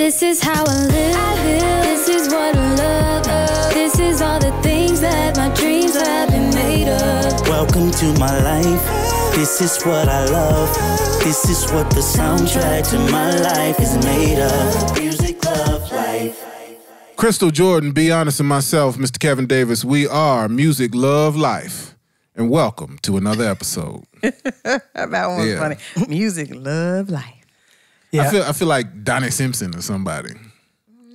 This is how I live. This is what I love. This is all the things that my dreams have been made of. Welcome to my life. This is what I love. This is what the soundtrack to my life is made of. Music, love, life. Christal Jordan, B-Honest, and myself, Mr. Kevin Davis, we are Music Love Life. And welcome to another episode. That one was Yeah. funny. Music, love, life. Yeah, I feel I feel like Donnie Simpson or somebody.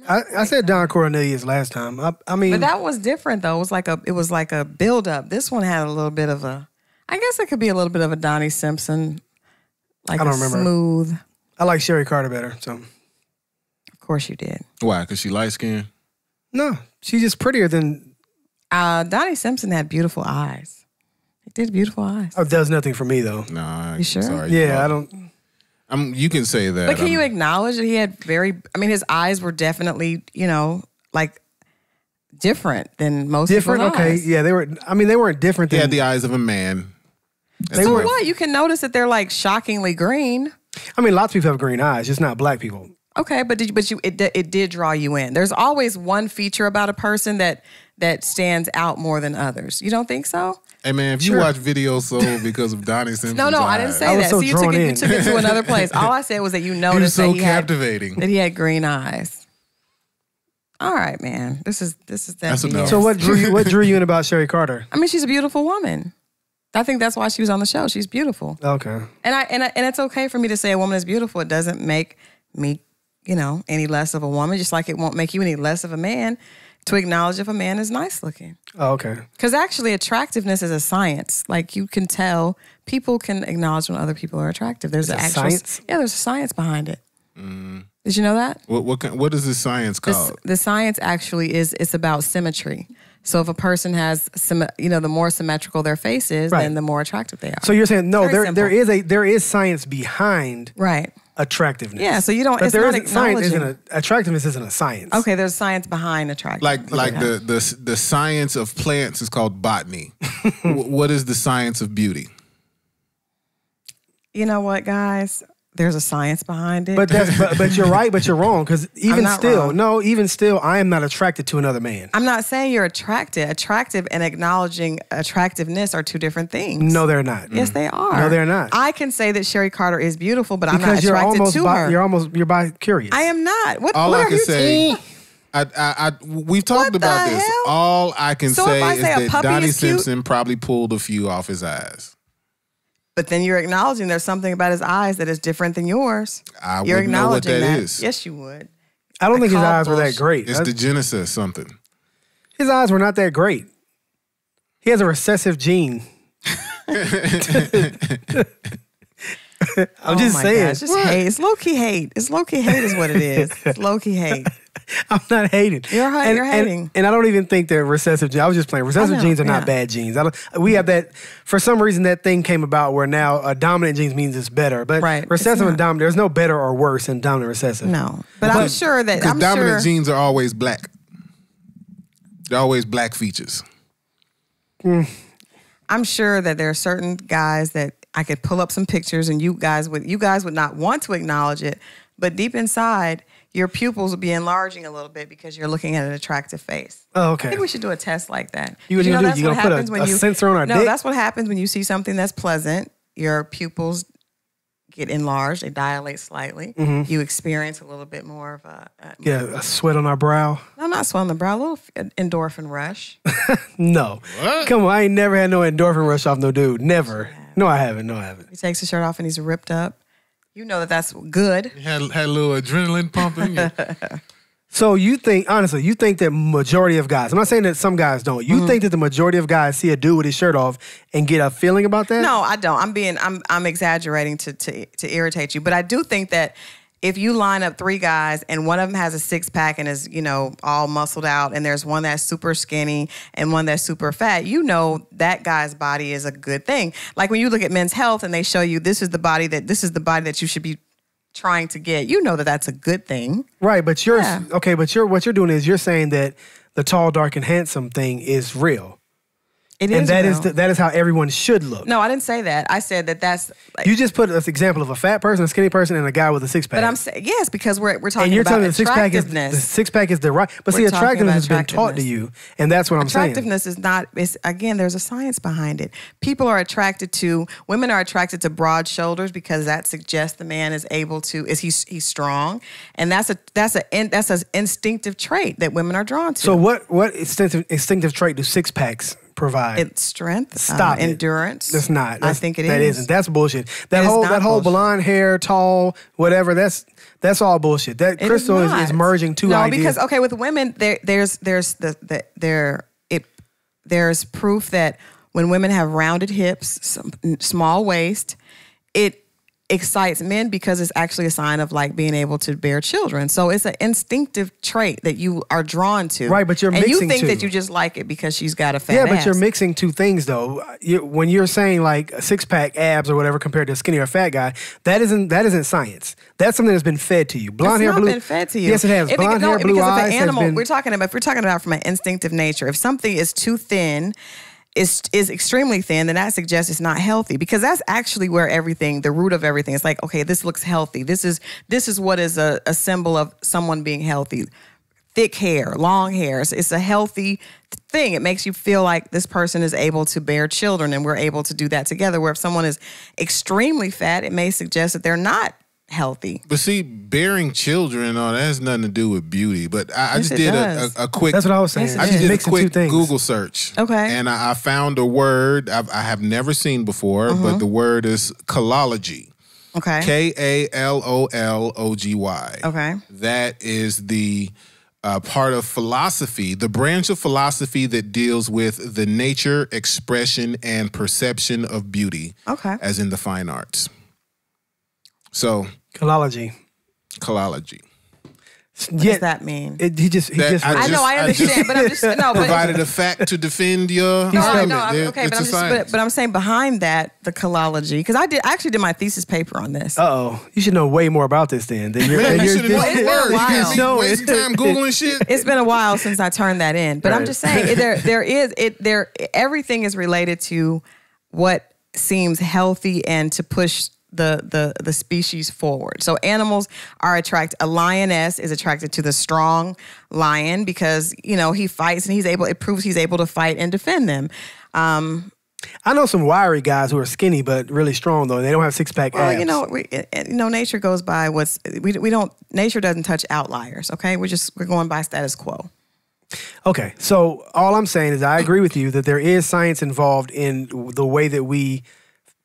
I, I said Don Cornelius last time. I, I mean, But that was different though. It was like a it was like a build up. This one had a little bit of a I guess it could be a little bit of a Donnie Simpson. Like I don't a remember. smooth. I like Sherry Carter better. So Of course you did. Why? Because she light skinned? no, she's just prettier than. Uh Donnie Simpson had beautiful eyes. He did beautiful eyes. Oh, does nothing for me though. Nah. You sure? Sorry. Yeah, I don't. I'm, you can say that. But can I'm- you acknowledge that he had very I mean his eyes were definitely, you know, like different than most Different. Okay, eyes. yeah, they were. I mean, they weren't different He than. had the eyes of a man. they So were. what? You can notice that they're like shockingly green. I mean, lots of people have green eyes, just not black people. Okay, but did you, but you it, it did draw you in. There's always one feature about a person that that stands out more than others. You don't think so? Hey man, if you Sure. watch videos sold because of Donnie Simpson, No, no, I didn't say I was that. so So you took drawn it, you took it to another place. All I said was that you He was noticed so that he had captivating. that he had green eyes. All right, man. This is this is That's definitely enough. So what drew you? What drew you in about Sherry Carter? I mean, she's a beautiful woman. I think that's why she was on the show. She's beautiful. Okay. And I and I, and it's okay for me to say a woman is beautiful. It doesn't make me, you know, any less of a woman. Just like it won't make you any less of a man to acknowledge if a man is nice looking. Oh, okay. Because actually, attractiveness is a science. Like you can tell, people can acknowledge when other people are attractive. There's It's an actual science? Yeah, there's a science behind it. Mm. Did you know that? What what kind, what is this science This, called? the science actually is it's about symmetry. So if a person has some, you know, the more symmetrical their face is, Right. then the more attractive they are. So you're saying no? Very There, simple. there is a there is science behind right. Attractiveness. Yeah, so you don't- But it's there not isn't science. Isn't a, attractiveness isn't a science. Okay, there's science behind attractiveness. like like the, the the science of plants is called botany. What is the science of beauty? You know what, guys? There's a science behind it. But that's but, but you're right. But you're wrong because even not still, wrong. no, even still, I am not attracted to another man. I'm not saying you're attracted. Attractive and acknowledging attractiveness are two different things. No, they're not. Yes, they are. No, they're not. I can say that Sherry Carter is beautiful, but I'm not because you're attracted to bi- her. you're almost you're bi curious. I am not. What, All what I are can you say, I, I, I, we've talked What about this. hell? All I can So say if I is say a that puppy Donnie is Simpson probably pulled a few off his eyes. But then you're acknowledging there's something about his eyes that is different than yours. I you're wouldn't know what acknowledging that that. is. Yes, you would. I don't think his call eyes were that great. It's I- the Genesis something. his eyes were not that great. He has a recessive gene. I'm oh just my saying. Gosh, just hate. It's low key hate. It's low key hate is what it is. It's low key hate. I'm not hating. You're hi- and, you're hating. And, I don't even think they're recessive genes. I was just playing. Recessive know, genes are yeah. not bad genes. I don't, we have that. For some reason, that thing came about where now uh, dominant genes means it's better. But Right, recessive and dominant, there's no better or worse in dominant recessive. No, but I'm sure that Because dominant sure. genes are always black. They're always black features. I'm sure that there are certain guys that I could pull up some pictures and you guys would you guys would not want to acknowledge it, but deep inside your pupils would be enlarging a little bit because you're looking at an attractive face. Oh, okay. I think we should do a test like that. You- what know, do? that's You what gonna put a- happens when a you sensor on our No, dick? that's what happens when you see something that's pleasant. Your pupils get enlarged; they dilate slightly. Mm-hmm. You experience a little bit more of a, a Yeah, a sweat on our brow. no, not swelling the brow, a little endorphin rush. No. Come on, I ain't never had no endorphin rush off no dude. Never. No, I haven't. No, I haven't. He takes his shirt off and he's ripped up. You know that that's good. He had had a little adrenaline pumping. So you think, honestly, you think that majority of guys, I'm not saying that some guys don't, you Mm-hmm. think that the majority of guys see a dude with his shirt off and get a feeling about that? No, I don't. I'm being I'm I'm exaggerating to to to irritate you, but I do think that if you line up three guys and one of them has a six pack and is you know all muscled out, and there's one that's super skinny and one that's super fat, you know that guy's body is a good thing. Like when you look at Men's Health and they show you this is the body that this is the body that you should be trying to get, you know that that's a good thing. Right, but you're Yeah. okay, but you're what you're doing is you're saying that the tall, dark, and handsome thing is real. It and is that is the, that is how everyone should look. No, I didn't say that. I said that that's. Like, You just put an example of a fat person, a skinny person, and a guy with a six pack. but I'm saying yes because we're we're talking and you're about telling me the six pack is the six pack is the right. But We're see, attractiveness has been taught to you, and that's what I'm saying. attractiveness is not It's again there's a science behind it people are attracted to women are attracted to broad shoulders because that suggests the man is able to is he he's strong and that's a that's a in- that's an instinctive trait that women are drawn to So what what instinctive instinctive trait do six packs provide? it's strength Stop uh, it. endurance That's not. i think it is. That isn't. That's bullshit. That It is whole that whole bullshit. blonde hair, tall, whatever. That's that's all bullshit. That It is Christal is, not. is merging two no, ideas. because okay, with women, there there's there's the, the there it there's proof that when women have rounded hips, some, small waist, it excites men because it's actually a sign of like being able to bear children. So it's an instinctive trait that you are drawn to. Right, but you're and you think two. that you just like it because she's got a fat yeah, but ass. you're mixing two things though. You, when you're saying like six pack abs or whatever compared to a skinny or fat guy, that isn't that isn't science. That's something that's been fed to you. Blonde it's hair, blue. been fed to you. Yes, it has. If Blonde no, hair, blue because eyes if an animal, been. we're talking about. If we're talking about from an instinctive nature, if something is too thin, is is extremely thin, then that suggests it's not healthy. Because that's actually where everything, the root of everything, is like, okay, this looks healthy. This is this is what is a, a symbol of someone being healthy. Thick hair, long hair. It's, it's a healthy thing. It makes you feel like this person is able to bear children, and we're able to do that together. Where if someone is extremely fat, it may suggest that they're not healthy. But see, bearing children, oh, that has nothing to do with beauty. But I, I just did a, a, a quick. That's what I was saying. Yes, I just did a quick things. Google search. Okay. And I, I found a word I've, I have never seen before, Mm-hmm. but the word is kalology. Okay. K A L O L O G Y. Okay. That is the uh, part of philosophy, the branch of philosophy that deals with the nature, expression, and perception of beauty, Okay. as in the fine arts. So, Philology. kalology. What yeah, does that mean? it, he just he That- just. I I know, I I just understand, but I'm just no, but Provided a fact to defend your no, I argument. know, I'm- okay, it's but a I'm just, but, but I'm saying behind that the kalology because I did I actually did my thesis paper on this. uh oh, you should know way more about this then. Than you're, Man, than you you're, should have it's known been a words. You while. No, wasting it- time googling shit. It's been a while since I turned that in, but I'm just saying there there is it there everything is related to what seems healthy and to push the the the species forward. So animals are attracted. A lioness is attracted to the strong lion because you know he fights and he's able. It proves he's able to fight and defend them. Um, I know some wiry guys who are skinny but really strong though. and They don't have six pack Well, abs. you know, we, you know, nature goes by what's we we don't. Nature doesn't touch outliers. Okay, we're just we're going by status quo. Okay, so all I'm saying is I agree with you that there is science involved in the way that we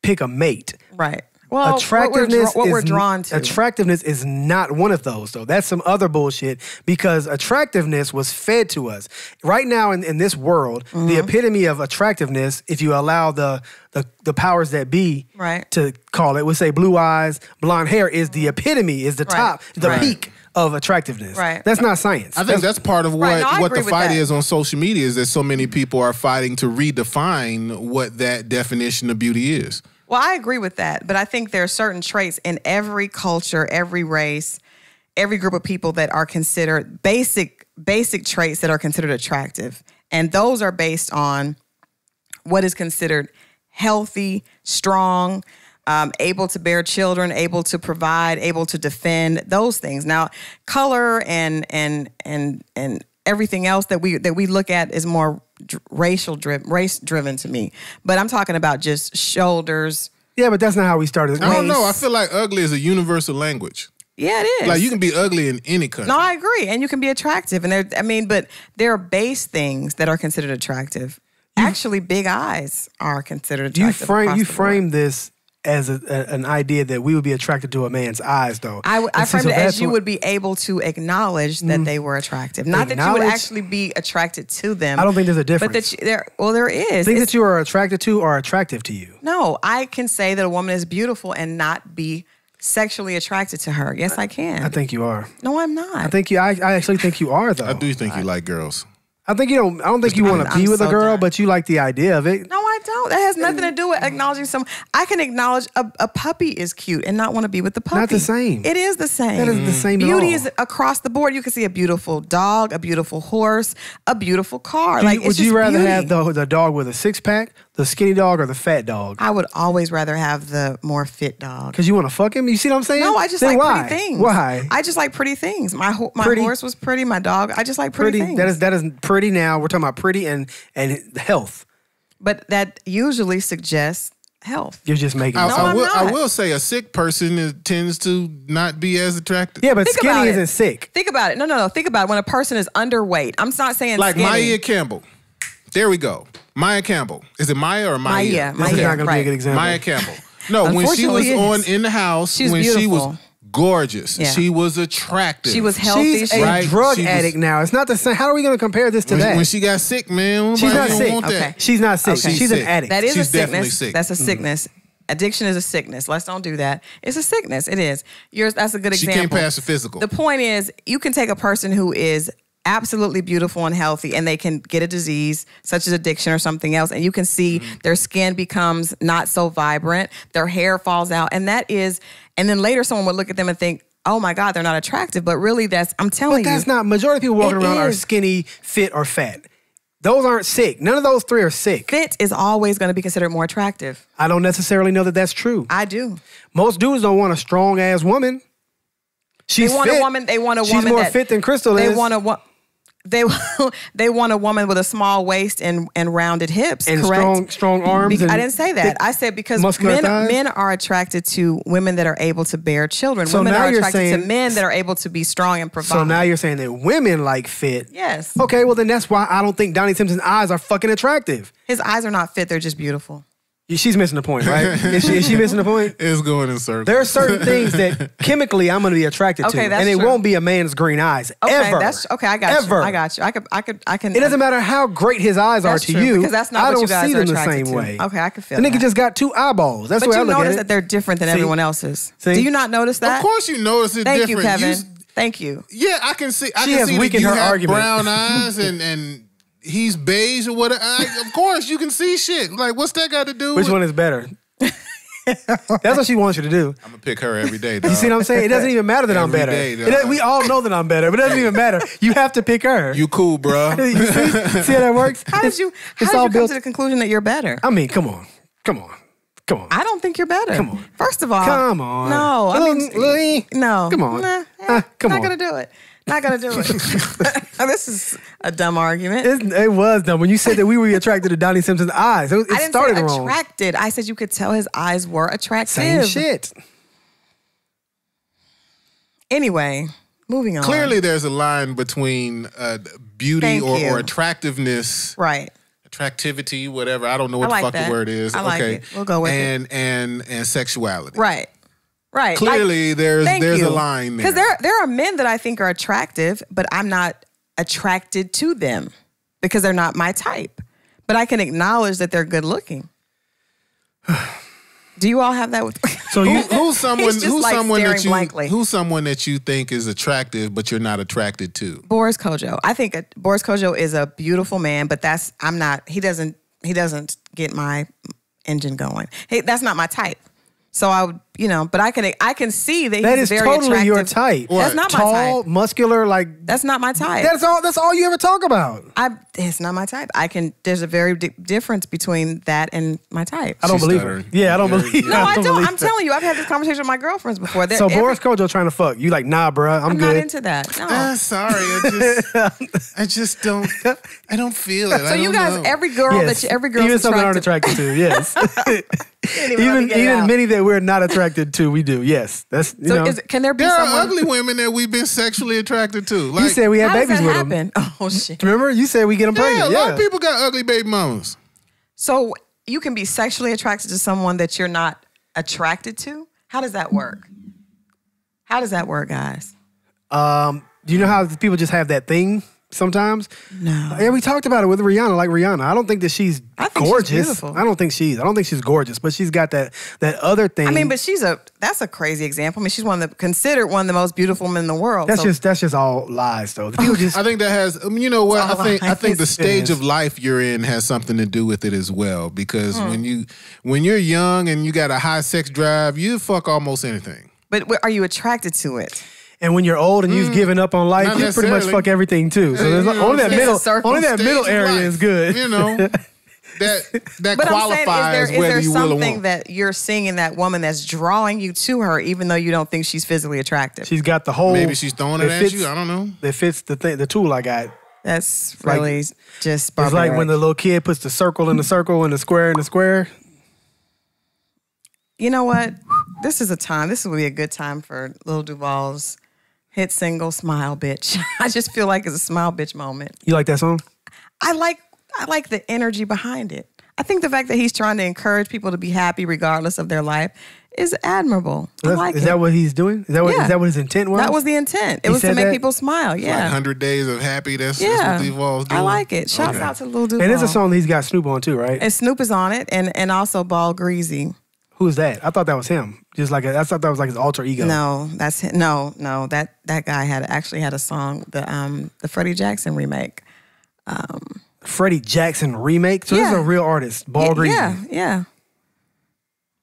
pick a mate. Right. Well, attractiveness what we're, dra- what we're is- drawn to. Attractiveness is not one of those though. That's some other bullshit because attractiveness was fed to us. Right now in, in this world, Mm-hmm. the epitome of attractiveness, if you allow the the, the powers that be Right. to call it, would say blue eyes, blonde hair is the epitome, is the Right. top, the Right. peak of attractiveness. Right. That's not science. I think that's part of what, Right, no, what the fight that. is on social media is that so many people are fighting to redefine what that definition of beauty is. Well, I agree with that, but I think there are certain traits in every culture, every race, every group of people that are considered basic basic traits that are considered attractive. And those are based on what is considered healthy, strong, um, able to bear children, able to provide, able to defend those things. Now, color and and and and everything else that we that we look at is more dr- racial driven, race driven to me. But I'm talking about just shoulders. yeah, but that's not how we started. I don't know. I feel like ugly is a universal language. Yeah, it is. Like you can be ugly in any country. No, I agree, and you can be attractive, and there. I mean, but there are base things that are considered attractive. Actually, big eyes are considered you frame you frame this as a, a- an idea that we would be attracted to a man's eyes, though. I, And see, framed so it as you what- would be able to acknowledge that mm-hmm. they were attractive, not that you would actually be attracted to them. I don't think there's a difference. But that difference. you, there, well, there is. Things It's- that you are attracted to are attractive to you. no, I can say that a woman is beautiful and not be sexually attracted to her. Yes, I can. I think you are. no, I'm not. I think you. I, I actually think you are, though. I do think you like girls. I think you don't. I don't think you want to be with a girl, done. but you like the idea of it. no, I don't. That has nothing to do with acknowledging some. I can acknowledge a, a puppy is cute and not want to be with the puppy. Not the same. It is the same. That isn't the same Beauty is across the board. You can see a beautiful dog, a beautiful horse, a beautiful car. Do like, it's would you rather beauty. have the, the dog with a six pack, the skinny dog, or the fat dog? I would always rather have the more fit dog. Because you want to fuck him? You see what I'm saying? No, I just Then like why? pretty things. Why? I just like pretty things. My my Pretty- horse was pretty. My dog. I just like pretty, pretty. things. That is that is pretty. Pretty now we're talking about pretty and and health. but that usually suggests health. You're just making. I, this No, I up. I'm will, I will say a sick person is, tends to not be as attractive. yeah, but Think skinny isn't sick. Think about it. No, no, no. Think about it. When a person is underweight, I'm not saying like skinny. Maia Campbell. There we go. Maia Campbell. Is it Maya or Maya? Maya, This is Maya, not going to be a good example. Maia Campbell. No, when she was on in the house, She's when she was beautiful. Gorgeous, Yeah. she was attractive. She was healthy. She's She- a Right. drug She was- addict now. It's not the same. How are we going to compare this to when, that? when she got sick, man. She's not sick. want that. She's not sick. Okay. She's She's an addict. That is She's a definitely sickness. sick. That's a mm-hmm. sickness. Addiction is a sickness. Let's don't do that. It's a sickness. It is. Yours. That's a good She example. can't pass the physical. The point is, you can take a person who is absolutely beautiful and healthy, and they can get a disease such as addiction or something else, and you can see Mm-hmm. their skin becomes not so vibrant, their hair falls out, and that is, and then later someone would look at them and think, "Oh my God, they're not attractive," but really, that's I'm telling But that's you, not. Majority of people walking around are skinny, fit, or fat. Those aren't sick. None of those three are sick. fit is always going to be considered more attractive. I don't necessarily know that that's true. I do. Most dudes don't want a strong ass woman. She's they want fit. a woman. They want a She's woman more that, fit than Christal They is. want a wo- They they want a woman with a small waist and, and rounded hips, And correct? strong- strong arms Be- I didn't say that. I said because men thighs? men are attracted to women that are able to bear children. So women now are you're attracted to saying- men that are able to be strong and provide. so now you're saying that women like fit. yes, Okay, well then that's why I don't think Donnie Simpson's eyes are fucking attractive. his eyes are not fit; they're just beautiful. She's missing the point, right? is, she, is she missing the point? It's going in circles. There are certain things that chemically I'm going to be attracted Okay, to, that's and it true. won't be a man's green eyes Okay, ever. that's okay. I got ever. you. I got you. I could. I could. I can. It doesn't matter how great his eyes are to true, you. because that's not I what don't you guys see them the same to. way. Okay, I can feel The nigga that. just got two eyeballs. That's But the way I you notice that they're different than See? everyone else's. See? Do you not notice that? of course, you notice it Thank different. you, Kevin. s- Thank you. yeah, I can see. I She can has see that weakened you her argument. brown eyes and and he's beige or whatever. I, of course, you can see shit. Like, what's that got to do? Which with, one is better? That's what she wants you to do. I'm gonna pick her every day. You see what I'm saying? It doesn't even matter that I'm better. day, It we all know that I'm better, but it doesn't even matter. You have to pick her. You cool, bro? You see, see how that works? How did you? How It's did all you come built- to the conclusion that you're better? I mean, come on, come on, come on. I don't think you're better. Come on. First of all, Come on. No, I mean, little- no. Come on. Nah, Uh, eh, come not on. gonna do it. Not gonna do it. this is a dumb argument. It's- it was dumb when you said that we were attracted to Donnie Simpson's eyes. It, it I didn't started say wrong. attracted. I said you could tell his eyes were attractive. Same shit. Anyway, moving on. Clearly, there's a line between uh, beauty Thank or, you. or attractiveness, right. attractivity, whatever. I don't know what I like the fuck that. the word is. I like okay, it. We'll go with it. and and and sexuality. Right. Right. Clearly, there's there's you. a line there. Because there there are men that I think are attractive, but I'm not attracted to them because they're not my type. But I can acknowledge that they're good looking. Do you all have that with So you, who's someone? Who's like, someone that you? blankly. Who's someone that you think is attractive, but you're not attracted to? Boris Kodjoe? I think uh, Boris Kodjoe is a beautiful man, but that's I'm not. He doesn't. He doesn't get my engine going. Hey, that's not my type. So I would, you know, but I can I can see that, that he's is very totally attractive. your type. That's not my Tall, type. muscular, like That's not my type. that's all. That's all you ever talk about. I it's not my type. I can. There's a very di- difference between that and my type. I don't She's believe stuttering. her. Yeah, I don't You're- believe. no, I don't. believe I'm her. telling you, I've had this conversation with my girlfriends before. They're So every- Boris Kodjoe trying to fuck you? Like, nah, bruh, I'm, I'm good. not into that. No. Ah, sorry, I just, I just don't, I don't feel it. so you guys, every girl yes. that you, every girl even that's some that aren't attractive, attracted to. Yes, even even get it even out. many that we're not attracted to, we do. Yes, that's you So know. is, can there be There someone? are ugly women that we've been sexually attracted to. Like, you said we had babies that with them. Oh shit. Remember, you said we get them yeah, pregnant. a lot of people got ugly baby mamas. So you can be sexually attracted to someone that you're not attracted to. How does that work? How does that work, guys? Um, do you know how people just have that thing sometimes. No. Yeah, we talked about it with Rihanna. Like Rihanna, I don't think that she's I think she's gorgeous. beautiful. I don't think she's. I don't think she's gorgeous, but she's got that that other thing. I mean, but she's a that's a crazy example. I mean, she's one of the considered one of the most beautiful women in the world. that's So- just that's just all lies, though. People just I think that has, I mean, you know what? I all think I think the stage of life you're in has something to do with it as well. Because Hmm. when you when you're young and you got a high sex drive, you fuck almost anything. but are you attracted to it? And when you're old and you've mm. given up on life, you pretty much fuck everything too. So there's You know only that middle, circle. only that middle area life, is good. You know that that But I'm saying, is there, is whether there you will or something won't. that you're seeing in that woman that's drawing you to her, even though you don't think she's physically attractive? She's got the whole. Maybe she's throwing it that at you. I don't know. That fits the thing, the tool I got. that's like- really just It's like when the little kid puts the circle in the circle and the square in the square. you know what? This is a time. This would be a good time for little Duval's hit single "Smile Bitch." I just feel like it's a smile bitch moment. You like that song? I like I like the energy behind it. I think the fact that he's trying to encourage people to be happy regardless of their life is admirable. I like is it. that what he's doing? Is that what, is Yeah. that what his intent was? that was the intent. It He was to make that? people smile. Like Yeah. hundred days of happy. That's, yeah. that's what Duval's doing. I like it. Shouts Okay. out to Lil Duval. and it's a song that he's got Snoop on too, right? And Snoop is on it, and and also Ball Greezy. Who's that? I thought that was him. Just like a, I thought that was like his alter ego. No, that's hi- no, no. That that guy had actually had a song, the um the Freddie Jackson remake. Freddie Jackson remake. So this is a real artist, Ball Y- Greasy. Yeah, yeah.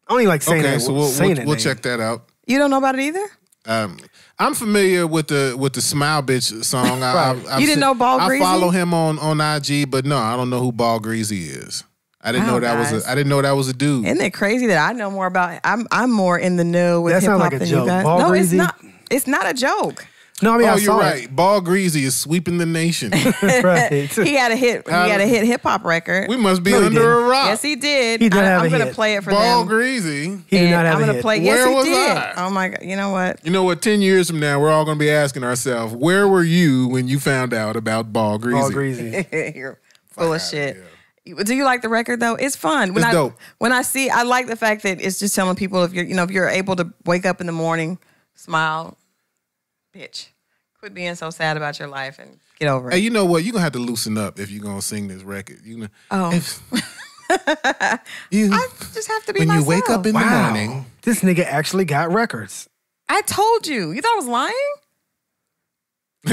I don't like saying Okay, that. so we'll saying we'll, that we'll check that out. You don't know about it either. Um, I'm familiar with the with the Smile Bitch song. Right. I've- I've You didn't seen- know Ball I follow him on on IG, but no, I don't know who Ball Greezy is. I didn't Wow, know that was guys. a I didn't know that was a dude. Isn't it crazy that I know more about? I'm I'm more in the know with hip hop like than joke. you guys. Ball no, Greasy? it's not. It's not a joke. No, I mean oh, I you're saw right. Ball Greezy is sweeping the nation. right. He had a hit. He had a hit hip hop record. we must be No, under a rock. yes, he did. He did I, have I'm a gonna hit. play it for Ball them. Greasy. He did not have I'm a gonna hit. play. Where yes, he was did. I? Oh my god! You know what? You know what? Ten years from now, we're all going to be asking ourselves, where were you when you found out about Ball Greezy? Ball Greezy. You're full of shit. here. You- Do you like the record though? It's fun. When It's I, dope. When I see, I like the fact that it's just telling people if you're, you know, if you're able to wake up in the morning, smile, bitch, quit being so sad about your life and get over it. Hey, you know what? You're gonna have to loosen up if you're gonna sing this record. You know, Oh. if- you, I just have to be when you wake up in the morning, This nigga actually got records. I told you. You thought I was lying? What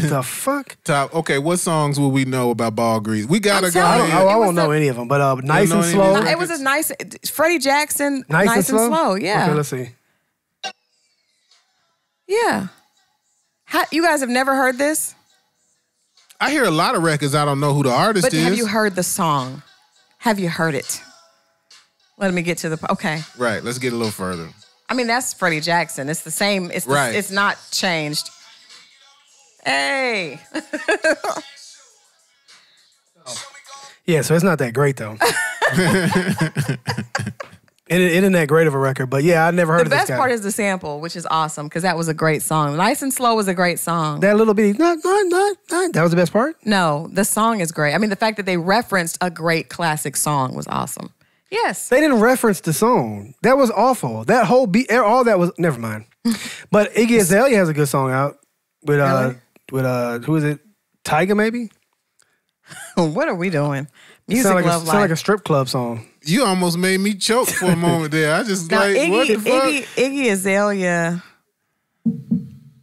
the fuck? top. Okay, what songs will we know about Ball Greezy? We gotta I'm go. I, don't. I, I won't know the- any of them, but uh, nice and slow. it was a nice Freddie Jackson. Nice, and slow. Yeah. Okay, let's see. yeah. How, you guys have never heard this? I hear a lot of records. I don't know who the artist But is. have you heard the song? Have you heard it? Let me get to the okay. right. Let's get a little further. I mean, that's Freddie Jackson. It's the same. It's the, Right. it's not changed. Hey, Yeah, so it's not that great though. it, it isn't that great of a record, but yeah, I never heard the of this best guy. part is the sample, which is awesome because that was a great song. Nice and slow was a great song. that little bitty. Not, not, not, not. That was the best part. no, the song is great. I mean, the fact that they referenced a great classic song was awesome. Yes. They didn't reference the song. That was awful. That whole beat, all that was. Never mind. But Iggy Azalea has a good song out with uh Really? With uh who is it? Tyga maybe. what are we doing? Music sound like love a, life. sound like a strip club song. You almost made me choke for a moment there. I just now, like what Iggy, the fuck? Iggy, Iggy Azalea.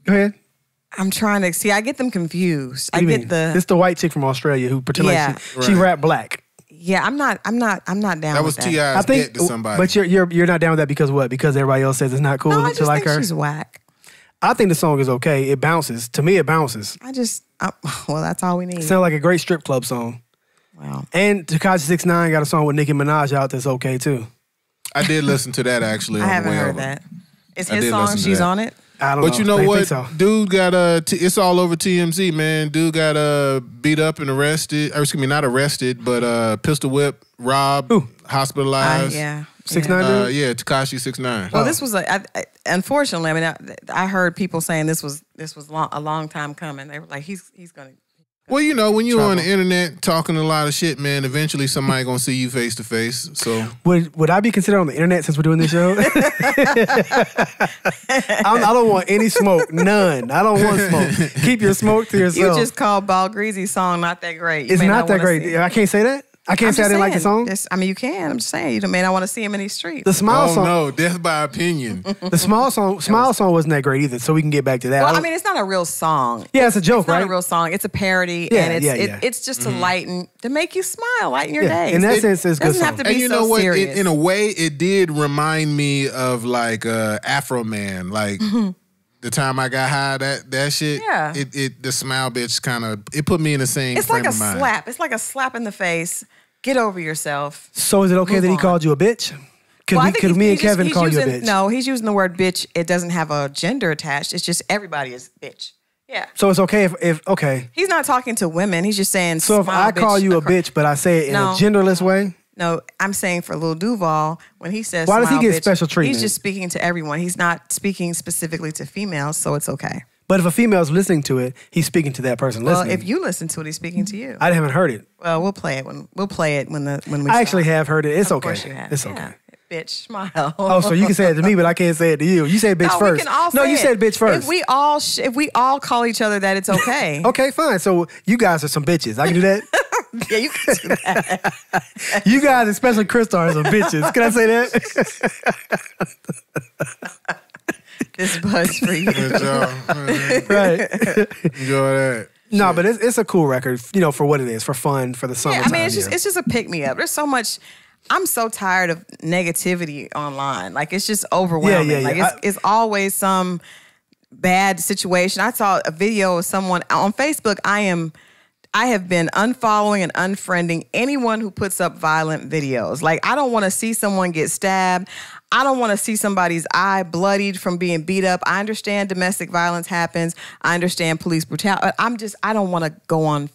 Go ahead. I'm trying to see. I get them confused. I What do you get mean? the It's the white chick from Australia who pretend Yeah. like she, she rap black. yeah. I'm not. I'm not. I'm not down. that with was that. Ti's I think, get to somebody. but you're you're you're not down with that because what? Because everybody else says it's not cool No, I to just like think her. she's whack. I think the song is okay. It bounces. To me, it bounces. I just. I, well, that's all we need. Sound like a great strip club song. wow. And Tekashi Six Nine got a song with Nicki Minaj out that's okay too. I did listen to that actually. I on the haven't heard over. that. It's his song. She's that. on it. I don't know. But know. you know I what? So. Dude got uh t- it's all over TMZ, man. Dude got uh beat up and arrested. Or excuse me, not arrested, but uh pistol whip, robbed, Who? Uh, hospitalized. yeah. Six yeah. nine Uh, yeah, Tekashi six nine. Well, this was a. I, I, unfortunately, I mean, I, I heard people saying this was this was long, a long time coming. They were like, he's he's gonna Well, you know, when you're on the internet talking a lot of shit, man, eventually somebody gonna see you face to face. So Would would I be considered on the internet since we're doing this show? I'm, I don't want any smoke, none. I don't want smoke. Keep your smoke to yourself. You just called Ball Greezy's song not that great. You it's may not that great. I can't say that. I can't I'm say I didn't like the song. this- I mean, you can. I'm just saying. You may not want to see him in these streets. The smile Oh song, no, death by opinion. the small song, smile song wasn't that great either. So we can get back to that. well, I don't- mean, it's not a real song. yeah, it's a joke, It's not a real song. It's a parody, Yeah, and it's yeah, it, yeah. it's just to lighten, to make you smile, lighten your Yeah, day. in that It sense, it's a good doesn't have to be and you so know what? It, in a way, it did remind me of like uh, Afroman, like. The time I got high, that that shit. Yeah. it, it the smile bitch kind of it put me in the same it's frame like a of mind. slap. It's like a slap in the face. Get over yourself. so is it okay Move that he on. called you a bitch? Could, Well, we, could me and he's just- Kevin he's call you a bitch? No, he's using the word bitch. It doesn't have a gender attached. It's just everybody is bitch. Yeah. So it's okay if, if okay. He's not talking to women. He's just saying. So if smile, I call you a across- bitch, but I say it in No. a genderless way, No, I'm saying for Lil Duval, when he says Why does he smile, get bitch, special treatment? He's just speaking to everyone. He's not speaking specifically to females, so it's okay. but if a female's listening to it, he's speaking to that person Well, listening. if you listen to it, he's speaking to you. I haven't heard it. well, we'll play it when we'll play it when the when we. I actually stop. have heard it. It's Of okay. course you have. It's Yeah. okay. Bitch, smile. Oh, so you can say it to me, but I can't say it to you. You say bitch no, first. We can all no, say you it. said bitch first. If we all sh- if we all call each other that, it's okay. okay, fine. So you guys are some bitches. I can do that. Yeah, you can do that. you guys, especially Christal, are some bitches. Can I say that? this buzz for you. Good job. right. Enjoy that. No, but it's, it's a cool record, you know, for what it is, for fun, for the Yeah, summertime. I mean, it's just yeah. it's just a pick me up. There's so much. I'm so tired of negativity online. Like it's just overwhelming. Yeah, yeah, Like yeah. it's, it's always some bad situation. I saw a video of someone on Facebook. I am. I have been unfollowing and unfriending anyone who puts up violent videos. Like, I don't want to see someone get stabbed. I don't want to see somebody's eye bloodied from being beat up. I understand domestic violence happens. I understand police brutality. I'm just, I don't want to go on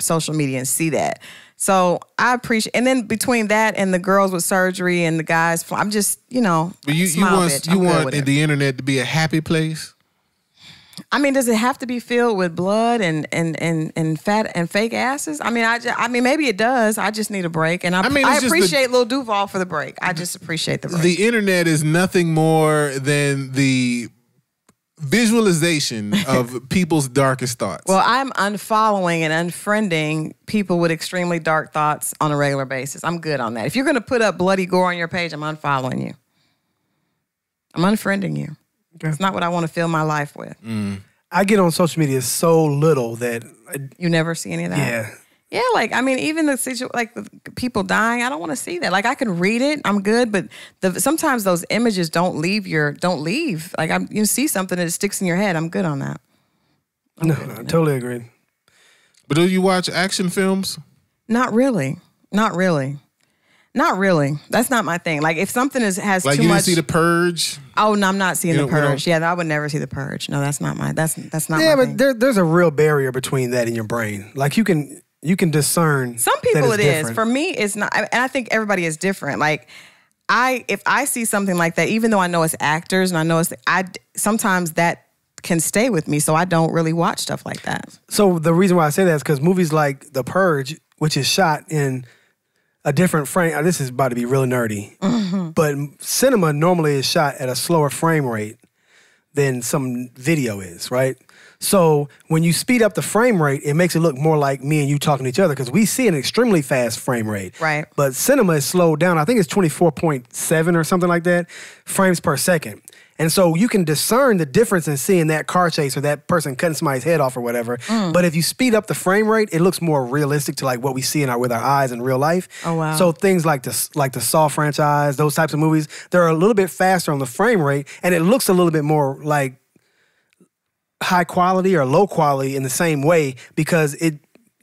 social media and see that. So I appreciate, and then between that and the girls with surgery and the guys, I'm just, you know, But you, you want you want the internet to be a happy place. I mean, does it have to be filled with blood and and and and fat and fake asses? I mean, I just, I mean, maybe it does. I just need a break, and I, I mean, I the- appreciate Lil Duval for the break. I just appreciate the break. The internet is nothing more than the visualization of people's darkest thoughts. well, I'm unfollowing and unfriending people with extremely dark thoughts on a regular basis. I'm good on that. If you're going to put up bloody gore on your page, I'm unfollowing you. I'm unfriending you. Okay. It's not what I want to fill my life with. Mm. I get on social media so little that, You never see any of that. yeah. Yeah, like I mean, even the situ like the people dying, I don't want to see that. Like I can read it, I'm good, but the sometimes those images don't leave your don't leave. Like I you see something that sticks in your head, I'm good on that. No, no, I totally agree. but do you watch action films? Not really, not really, not really. That's not my thing. Like if something is has Like too you didn't much. see The Purge? oh no, I'm not seeing You the don't- we don't- purge. Yeah, I would never see the purge. No, that's not my. That's that's not. Yeah, my but thing. there, there's a real barrier between that and your brain. Like you can you can discern. Some that people it's it is. different. For me, it's not. And I think everybody is different. Like I, if I see something like that, even though I know it's actors and I know it's, I sometimes that can stay with me, so I don't really watch stuff like that. So the reason why I say that is because movies like The Purge, which is shot in a different frame. uh, This is about to be really nerdy, Mm-hmm. but cinema normally is shot at a slower frame rate than some video is, right? So when you speed up the frame rate, it makes it look more like me and you talking to each other because we see an extremely fast frame rate. Right. But cinema is slowed down. I think it's 24.7 or something like that frames per second. And so you can discern the difference in seeing that car chase or that person cutting somebody's head off or whatever. Mm. But if you speed up the frame rate, it looks more realistic to like what we see in our with our eyes in real life. Oh, wow. So things like the like the Saw franchise, those types of movies, they're a little bit faster on the frame rate, and it looks a little bit more like high quality or low quality in the same way because it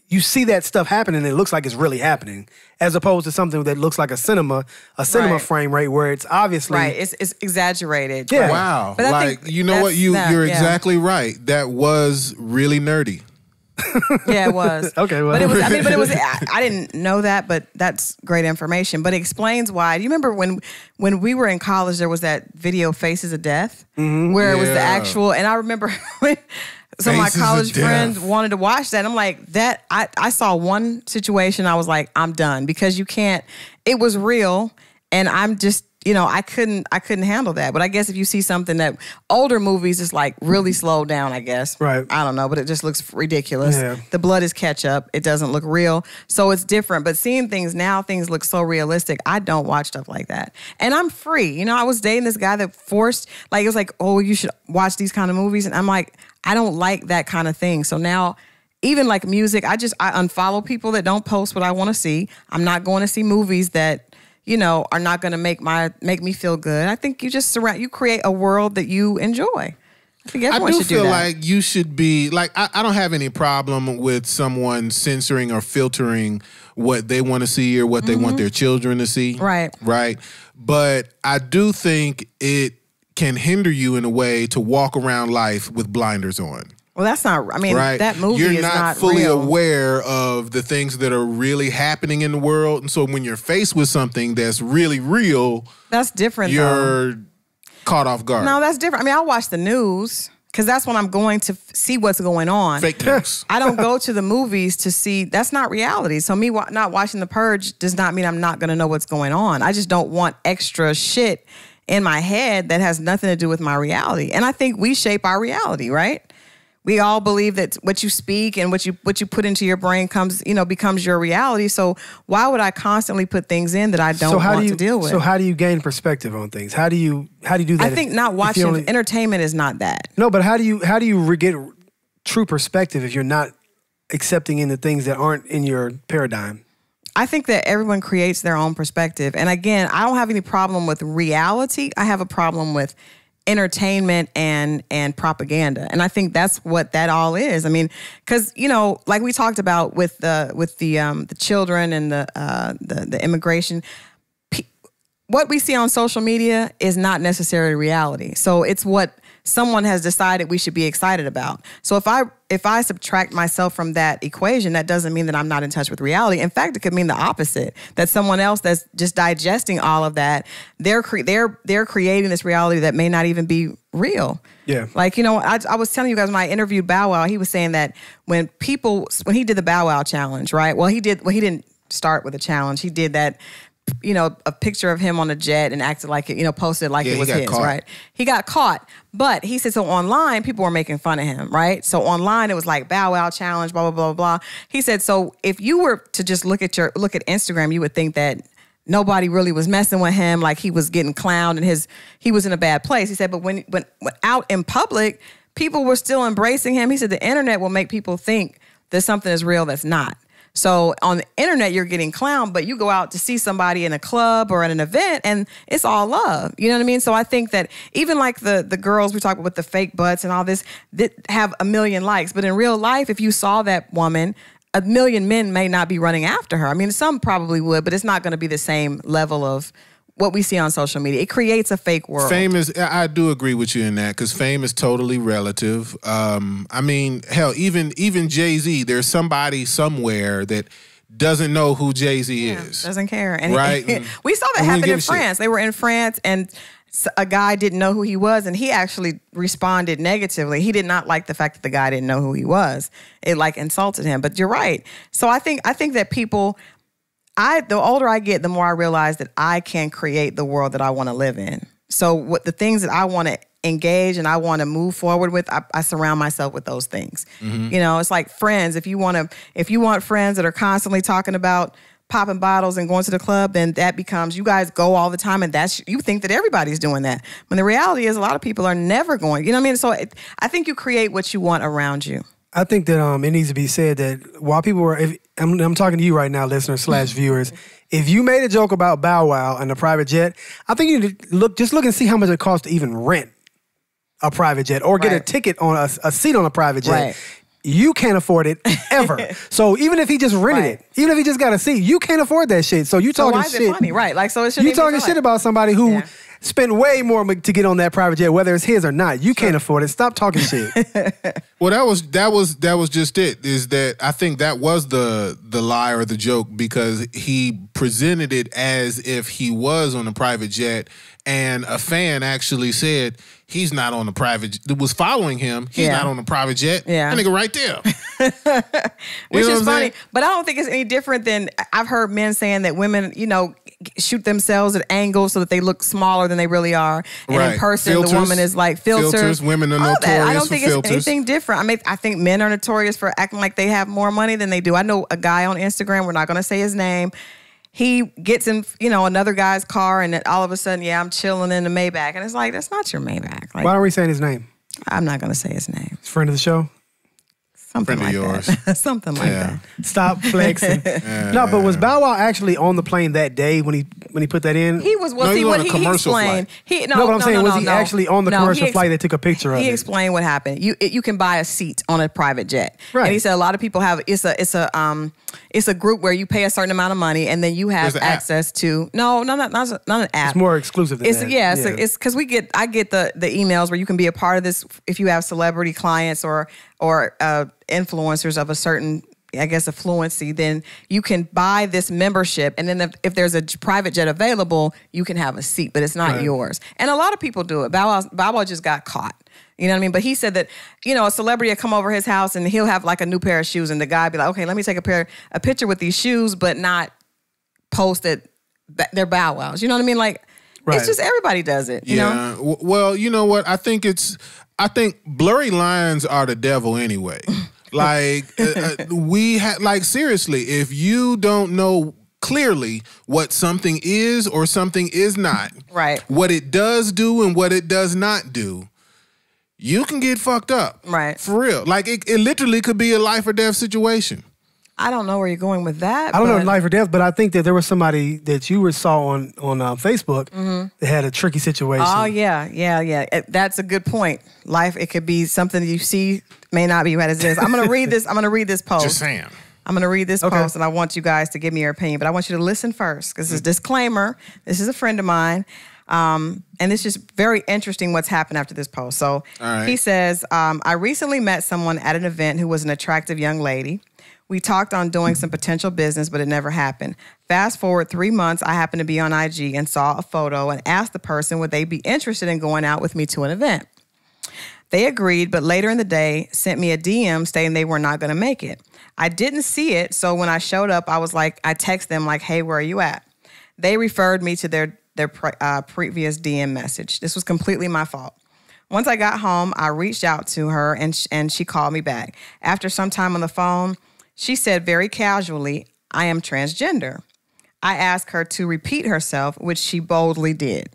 you see that stuff happening and it looks like it's really happening as opposed to something that looks like a cinema a cinema Right. frame rate where it's obviously Right? It's it's exaggerated. Yeah. right. Wow. But like you know what you that, you're yeah. exactly right. That was really nerdy. Yeah, it was. Okay, well. but it was. I mean, but it was. I, I didn't know that, but that's great information. But it explains why. Do you remember when when we were in college? There was that video "Faces of Death," mm-hmm. where it was the actual. And I remember when So my Faces of college Death. friends wanted to watch that. I'm like, that I, I saw one situation, I was like, I'm done because you can't it was real and I'm just you know, I couldn't I couldn't handle that. But I guess if you see something that older movies is like really slowed down, I guess. Right. I don't know, but it just looks ridiculous. Yeah. The blood is ketchup. It doesn't look real. So it's different. But seeing things now, things look so realistic. I don't watch stuff like that. And I'm free. You know, I was dating this guy that forced, like, it was like, oh, you should watch these kind of movies. And I'm like, I don't like that kind of thing. So now, even like music, I just I unfollow people that don't post what I want to see. I'm not going to see movies that you know are not going to make my make me feel good. I think you just surround you create a world that you enjoy. I think I do feel do like you should be like I, I don't have any problem with someone censoring or filtering what they want to see or what they want their children to see. Mm-hmm. Right. Right. But I do think it can hinder you in a way to walk around life with blinders on. well, that's not. I mean, right. that movie You're is not, not, fully real. aware of the things that are really happening in the world. And so when you're faced with something that's really real, That's different. you're caught off guard. No, that's different. I mean, I watch the news because that's when I'm going to f- see what's going on. Fake news. I don't go to the movies to see. That's not reality. So me wa- not watching The Purge does not mean I'm not going to know what's going on. I just don't want extra shit in my head that has nothing to do with my reality. And I think we shape our reality, right? We all believe that what you speak and what you what you put into your brain comes, you know, becomes your reality. So why would I constantly put things in that I don't so how want do you to deal with? so how do you gain perspective on things? How do you how do you do that? I think not if you watching only- entertainment is not that. No, but how do you how do you re- get true perspective if you're not accepting in the things that aren't in your paradigm? I think that everyone creates their own perspective. And again, I don't have any problem with reality. I have a problem with entertainment and and propaganda. And I think that's what that all is. I mean, cuz you know, like we talked about with the with the um the children and the uh the the immigration what we see on social media is not necessarily reality. So it's what someone has decided we should be excited about. So if I if I subtract myself from that equation, that doesn't mean that I'm not in touch with reality. In fact, it could mean the opposite. That someone else that's just digesting all of that, they're cre- they're they're creating this reality that may not even be real. Yeah. Like, you know, I, I was telling you guys when I interviewed Bow Wow, he was saying that when people, when he did the Bow Wow challenge, right? Well, he did, well, he didn't start with a challenge. He did that, you know, a picture of him on a jet and acted like it, you know, posted like Yeah, it was his, caught. right? He got caught. But he said, so online, people were making fun of him, right? So online, it was like Bow Wow challenge, blah, blah, blah, blah. He said, so if you were to just look at your, look at Instagram, you would think that nobody really was messing with him like he was getting clowned and his he was in a bad place he said but when when, when out in public people were still embracing him he said the internet will make people think that something is real that's not so on the internet you're getting clowned but you go out to see somebody in a club or at an event and it's all love. You know what i mean? So i think that even like the the girls we talk about with the fake butts and all this that have a million likes. But in real life if you saw that woman a million men may not be running after her. I mean, some probably would, but it's not going to be the same level of what we see on social media. It creates a fake world. Fame is, I do agree with you in that because fame is totally relative. Um, I mean, hell, even even Jay Z, there's somebody somewhere that doesn't know who Jay Z is. Doesn't care. And Right. we saw that happen in. France. They were in France and A guy didn't know who he was and he actually responded negatively. He did not like the fact that the guy didn't know who he was. It like insulted him. But you're right. So I think I think that people I the older I get, the more I realize that I can create the world that I want to live in. So what the things that I want to engage and I want to move forward with, I, I surround myself with those things. Mm-hmm. You know, it's like friends. If you want to, if you want friends that are constantly talking about popping bottles and going to the club, then that becomes you guys go all the time, and that's you think that everybody's doing that. When the reality is, a lot of people are never going. You know what I mean? So it, I think you create what you want around you. I think that um, it needs to be said that while people were, if, I'm, I'm talking to you right now, listeners slash viewers. If you made a joke about Bow Wow and a private jet, I think you need to look, just look and see how much it costs to even rent a private jet or get a ticket on a, a seat on a private jet. Right. You can't afford it ever. so even if he just rented Right. it, even if he just got a seat, you can't afford that shit. So you So talking why is shit. it funny? Right? Like so, it shouldn't You talking shit about somebody who Yeah. Spent way more to get on that private jet, whether it's his or not. You can't afford it. Stop talking shit. Well, that was that was that was just it. Is that I think that was the the lie or the joke because he presented it as if he was on a private jet and a fan actually said he's not on the private. That was following him. He's Yeah. not on the private jet. Yeah. that nigga right there. which know is funny. saying? But I don't think it's any different than I've heard men saying that women, you know, shoot themselves at angles so that they look smaller than they really are. And in person, Filters. the woman is like filters. Filters. Women are All that. I don't for think filters. it's anything different. I mean, I think men are notorious for acting like they have more money than they do. I know a guy on Instagram. We're not going to say his name. He gets in, you know, another guy's car, and all of a sudden, yeah, I'm chilling in the Maybach, and it's like that's not your Maybach. Like, Why aren't we saying his name? I'm not going to say his name. Friend of the show. Something Friend like of that. Something like Yeah. that. Stop flexing. no, but was Bow Wow actually on the plane that day when he when he put that in? He was well. No, see he was what on a he, he commercial explained. flight. He no, No, but I'm no, saying, no, was no, he no. actually on the No, commercial ex- flight they took a picture of He it? explained what happened. You it- you can buy a seat on a private jet, Right. And he said a lot of people have it's a it's a um it's a group where you pay a certain amount of money and then you have There's an app. access to no no not not, not an app. It's more exclusive than It's that. yeah, it's it's because we get I get the the emails where you can be a part of this if you have celebrity clients or or uh, influencers of a certain I guess affluency, then you can buy this membership, and then if, if there's a private jet available, you can have a seat, but it's not Right. yours. And a lot of people do it. Bow Wow, just got caught. You know what I mean? But he said that you know a celebrity will come over his house and he'll have like a new pair of shoes, and the guy be like, okay, let me take a pair a picture with these shoes, but not post that they're Bow Wows. You know what I mean? Like Right. it's just everybody does it. You? Yeah. W- Well, you know what? I think it's. I think blurry lines are the devil anyway. Like uh, uh, we had. Like seriously, if you don't know clearly what something is or something is not, Right. What it does do and what it does not do. You can get fucked up. Right. For real. Like it, it literally could be a life or death situation. I don't know where you're going with that. I don't know life or death, but I think that there was somebody that you were saw on on uh, Facebook Mm-hmm. that had a tricky situation. Oh yeah, yeah, yeah. It- that's a good point. Life, it could be something you see may not be what it is. I'm gonna read this. I'm gonna read this post. Just saying. I'm gonna read this Okay. post, and I want you guys to give me your opinion. But I want you to listen first, because this is disclaimer. This is a friend of mine, um, and it's just very interesting what's happened after this post. So right. he says, um, "I recently met someone at an event who was an attractive young lady." We talked on doing some potential business, but it never happened. Fast forward three months, I happened to be on IG and saw a photo and asked the person would they be interested in going out with me to an event. They agreed, but later in the day sent me a DM stating they were not going to make it. I didn't see it, so when I showed up, I was like, I text them like, "Hey, where are you at?" They referred me to their their pre- uh, previous DM message. This was completely my fault. Once I got home, I reached out to her and sh- and she called me back. After some time on the phone, she said very casually, "I am transgender." I asked her to repeat herself, which she boldly did.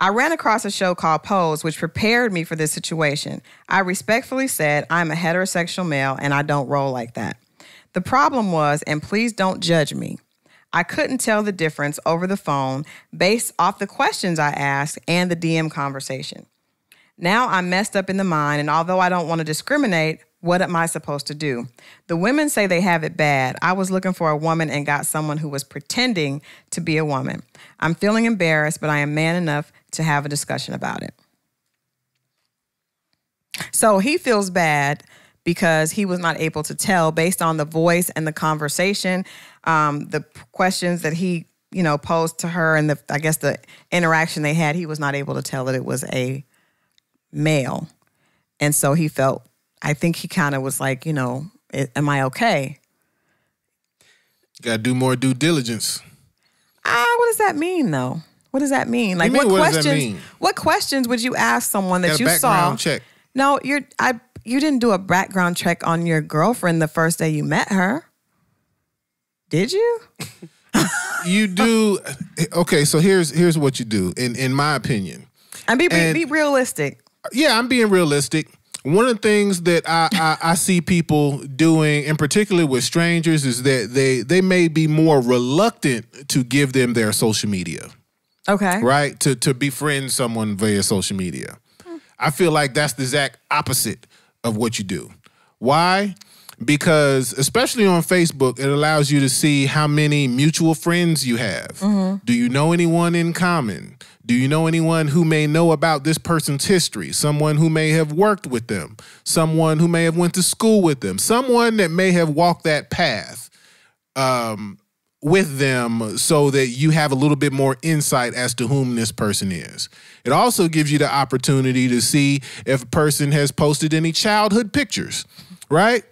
I ran across a show called Pose, which prepared me for this situation. I respectfully said, I'm a heterosexual male and I don't roll like that. The problem was, and please don't judge me, I couldn't tell the difference over the phone based off the questions I asked and the DM conversation. Now I'm messed up in the mind, and although I don't want to discriminate, what am I supposed to do? The women say they have it bad. I was looking for a woman and got someone who was pretending to be a woman. I'm feeling embarrassed, but I am man enough to have a discussion about it. So he feels bad because he was not able to tell based on the voice and the conversation, um, the questions that he, you know, posed to her and the, I guess the interaction they had, he was not able to tell that it was a male. And so he felt, I think he kind of was like, you know, am I okay? Got to do more due diligence. Ah, what does that mean though? What does that mean? Like mean, what, what does that questions mean? what questions would you ask someone that Got you saw? check. No, you're I you didn't do a background check on your girlfriend the first day you met her. Did you? You do okay. So here's here's what you do. In in my opinion, And be be, And- be realistic. yeah, I'm being realistic. One of the things that I, I, I see people doing, and particularly with strangers, is that they they may be more reluctant to give them their social media, Okay. right? To to befriend someone via social media. I feel like that's the exact opposite of what you do. Why? Because especially on Facebook, it allows you to see how many mutual friends you have. Mm-hmm. Do you know anyone in common? Do you know anyone who may know about this person's history? Someone who may have worked with them, someone who may have went to school with them, someone that may have walked that path. Um, with them so that you have a little bit more insight as to whom this person is. It also gives you the opportunity to see if a person has posted any childhood pictures, right?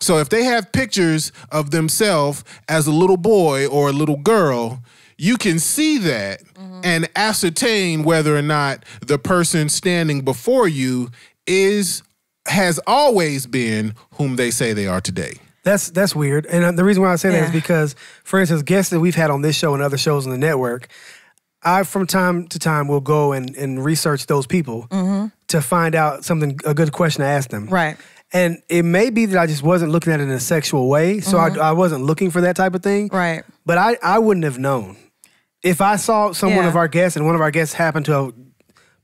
So if they have pictures of themselves as a little boy or a little girl, you can see that and ascertain whether or not the person standing before you is has always been whom they say they are today. That's that's weird. And uh, the reason why I say that is because, for instance, guests that we've had on this show and other shows on the network, I from time to time will go and, and research those people to find out something a good question to ask them. Mm-hmm. Right. And it may be that I just wasn't looking at it in a sexual way, so I, I wasn't looking for that type of thing. Mm-hmm. Right. But I, I wouldn't have known. If I saw someone Yeah. of our guests and one of our guests happened to have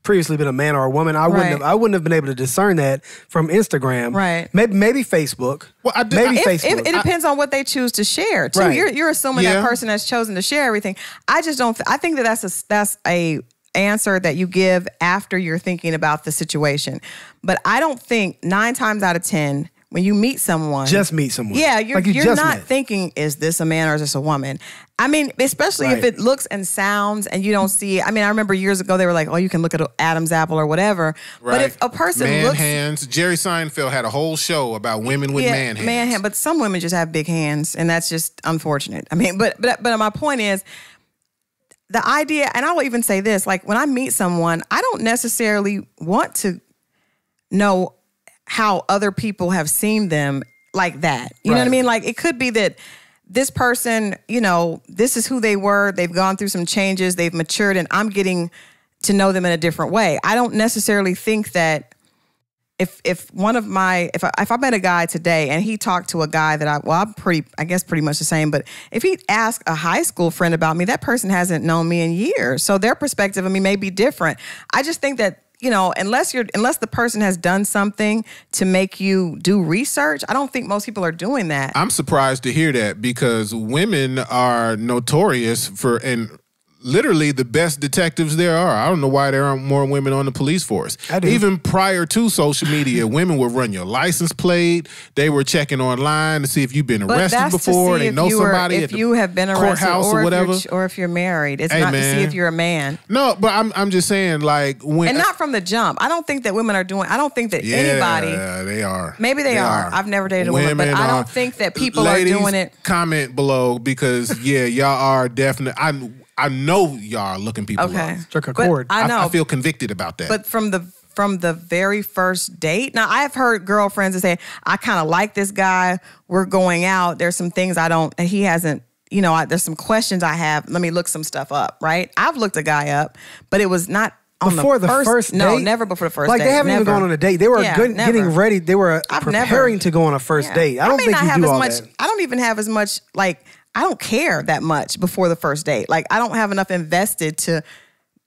previously been a man or a woman, I wouldn't Right. have I wouldn't have been able to discern that from Instagram. Right. Maybe maybe Facebook. Well, I did- maybe If, Facebook. if, it depends on what they choose to share. Too, Right. you're you're assuming Yeah. that person has chosen to share everything. I just don't. I think that that's a that's a answer that you give after you're thinking about the situation. But I don't think nine times out of ten when you meet someone, just meet someone. yeah, you're Like you you're just not met. thinking is this a man or is this a woman? I mean, especially if it looks and sounds and you don't see. I mean, I remember years ago they were like, "Oh, you can look at Adam's apple or whatever." Right. But if a person man looks hands, Jerry Seinfeld had a whole show about women with man hands. Man hand, but some women just have big hands, and that's just unfortunate. I mean, but but but my point is the idea, and I will even say this: like when I meet someone, I don't necessarily want to know how other people have seen them like that. You know what I mean? Like it could be that this person, you know, this is who they were. They've gone through some changes. They've matured, and I'm getting to know them in a different way. I don't necessarily think that if if one of my if I, if I met a guy today and he talked to a guy that I well I'm pretty I guess pretty much the same but if he asked a high school friend about me that person hasn't known me in years so their perspective of me may be different I just think that you know unless you're unless the person has done something to make you do research I don't think most people are doing that. I'm surprised to hear that because women are notorious for and literally the best detectives there are. I don't know why there aren't more women on the police force. I do. Even prior to social media, women would run your license plate. They were checking online to see if you've been but arrested before. They know you were- somebody if at the you have been arrested courthouse or or if whatever. you're, or if you're married it's Hey, not to see if you're a man no, but I'm I'm just saying like when and not from the jump I don't think that women are doing I don't think that anybody yeah, anybody they are. Maybe they are. I've never dated a woman, but I don't think that people are doing it- Comment below because yeah, y'all are definitely. I I know y'all are looking people Okay. up. Struck a But chord. I know. I feel convicted about that. but from the from the very first date. Now I've heard girlfriends that say, I kind of like this guy. We're going out. There's some things I don't he hasn't, you know, I, there's some questions I have. Let me look some stuff up, right? I've looked a guy up, but it was not on before the, first, first, No, never before the first like date. they haven't even gone on a date. They were Yeah, good, getting ready. They were I've never. preparing to go on a first Yeah. date. I don't may think you have do as all much. that. I don't even have as much like I don't care that much before the first date. Like I don't have enough invested to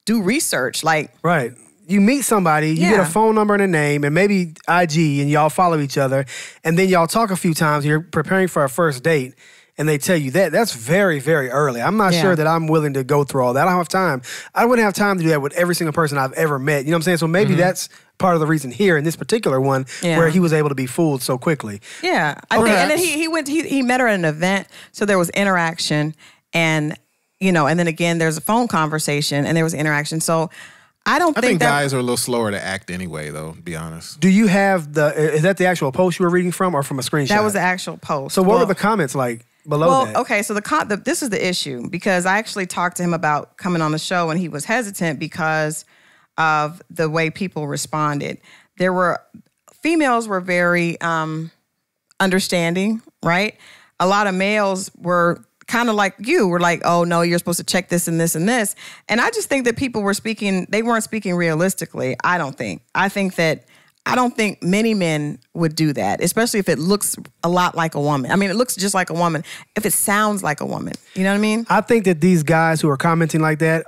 do research. Like Right. You meet somebody, you get a phone number and a name, and maybe IG, and y'all follow each other, and then y'all talk a few times. You're preparing for a first date, and they tell you that. That's very, very early. I'm not Yeah. sure that I'm willing to go through all that. I don't have time. I wouldn't have time to do that with every single person I've ever met. You know what I'm saying? So maybe that's part of the reason here in this particular one Mm-hmm. Yeah. where he was able to be fooled so quickly. Yeah, I think, and then he he went he he met her at an event, so there was interaction, and you know, and then again there's a phone conversation, and there was interaction. So I don't I think, think that guys are a little slower to act anyway, though. To be honest, Do you have the? Is that the actual post you were reading from, or from a screenshot? that was the actual post. So what Well- were the comments like below Well, that? okay, so the, con- the this is the issue because I actually talked to him about coming on the show and he was hesitant because of the way people responded. There were females were very um, understanding, right? A lot of males were kind of like you were like, "Oh no, you're supposed to check this and this and this." And I just think that people were speaking they weren't speaking realistically. I don't think. I think that I don't think many men would do that, especially if it looks a lot like a woman. I mean, it looks just like a woman. If it sounds like a woman, you know what I mean? I think that these guys who are commenting like that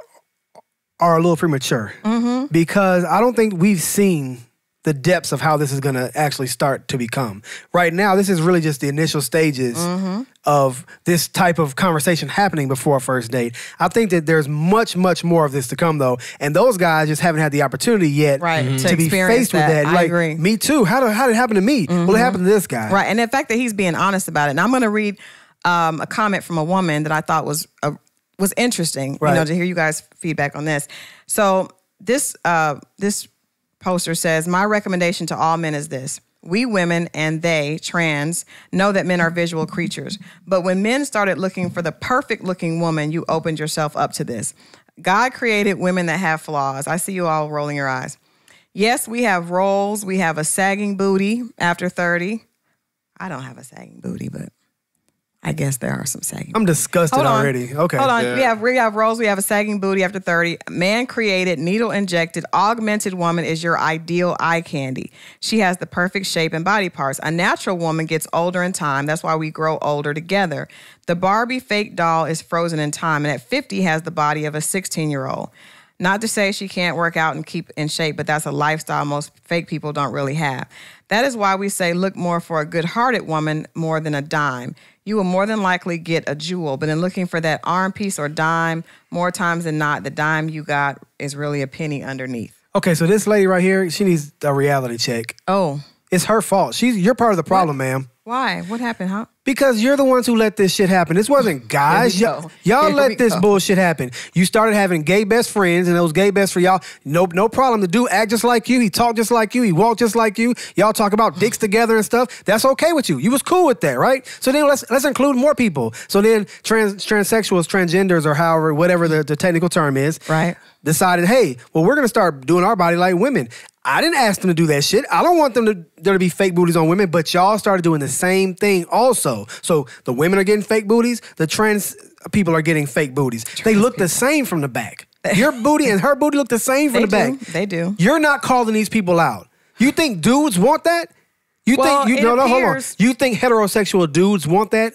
are a little premature Mm-hmm. because I don't think we've seen the depths of how this is going to actually start to become. Right now, this is really just the initial stages Mm-hmm. of this type of conversation happening before a first date. I think that there's much, much more of this to come, though, and those guys just haven't had the opportunity yet Right, Mhm. to, to be experience faced with that. that. I like, agree. Mm-hmm. me too. How did, how did it happen to me? Well, it happened to this guy. Right. And the fact that he's being honest about it. And I'm going to read um, a comment from a woman that I thought was uh, was interesting. Right. You know, to hear you guys' feedback on this. So this uh, this poster says, My recommendation to all men is this. We women and they, trans, know that men are visual creatures. But when men started looking for the perfect looking woman, you opened yourself up to this. God created women that have flaws. I see you all rolling your eyes. Yes, we have roles. We have a sagging booty after 30. I don't have a sagging booty, but I guess there are some sagging I'm disgusted Hold on. already. Okay. Hold on. Yeah. We have we have roles. We have a sagging booty after 30. Man created, needle injected, augmented woman is your ideal eye candy. She has the perfect shape and body parts. A natural woman gets older in time. That's why we grow older together. The Barbie fake doll is frozen in time and at 50 has the body of a 16 year old. Not to say she can't work out and keep in shape, but that's a lifestyle most fake people don't really have. That is why we say look more for a good hearted woman more than a dime. You will more than likely get a jewel, but in looking for that arm piece or dime, more times than not, the dime you got is really a penny underneath. Okay, so this lady right here, she needs a reality check. Oh, It's her fault. She's you're part of the problem, ma'am. why? What happened, huh? Because you're the ones who let this shit happen. This wasn't guys. Y'all, let this go. bullshit happen. You started having gay best friends, and those gay best for y'all. No, no problem. The dude act just like you. He talk just like you. He walk just like you. Y'all talk about dicks together and stuff. That's okay with you. You was cool with that, right? So then let's let's include more people. So then trans transsexuals, transgenders, or however whatever the, the technical term is, Right. Decided, hey, well, we're gonna start doing our body like women. I didn't ask them to do that shit. I don't want them to there to be fake booties on women, but y'all started doing the same thing also. So the women are getting fake booties, the trans people are getting fake booties. they look the same from the back. Your booty and her booty look the same from They the back. They do. You're not calling these people out. You think dudes want that? You Well, think you it no no hold on. You think heterosexual dudes want that?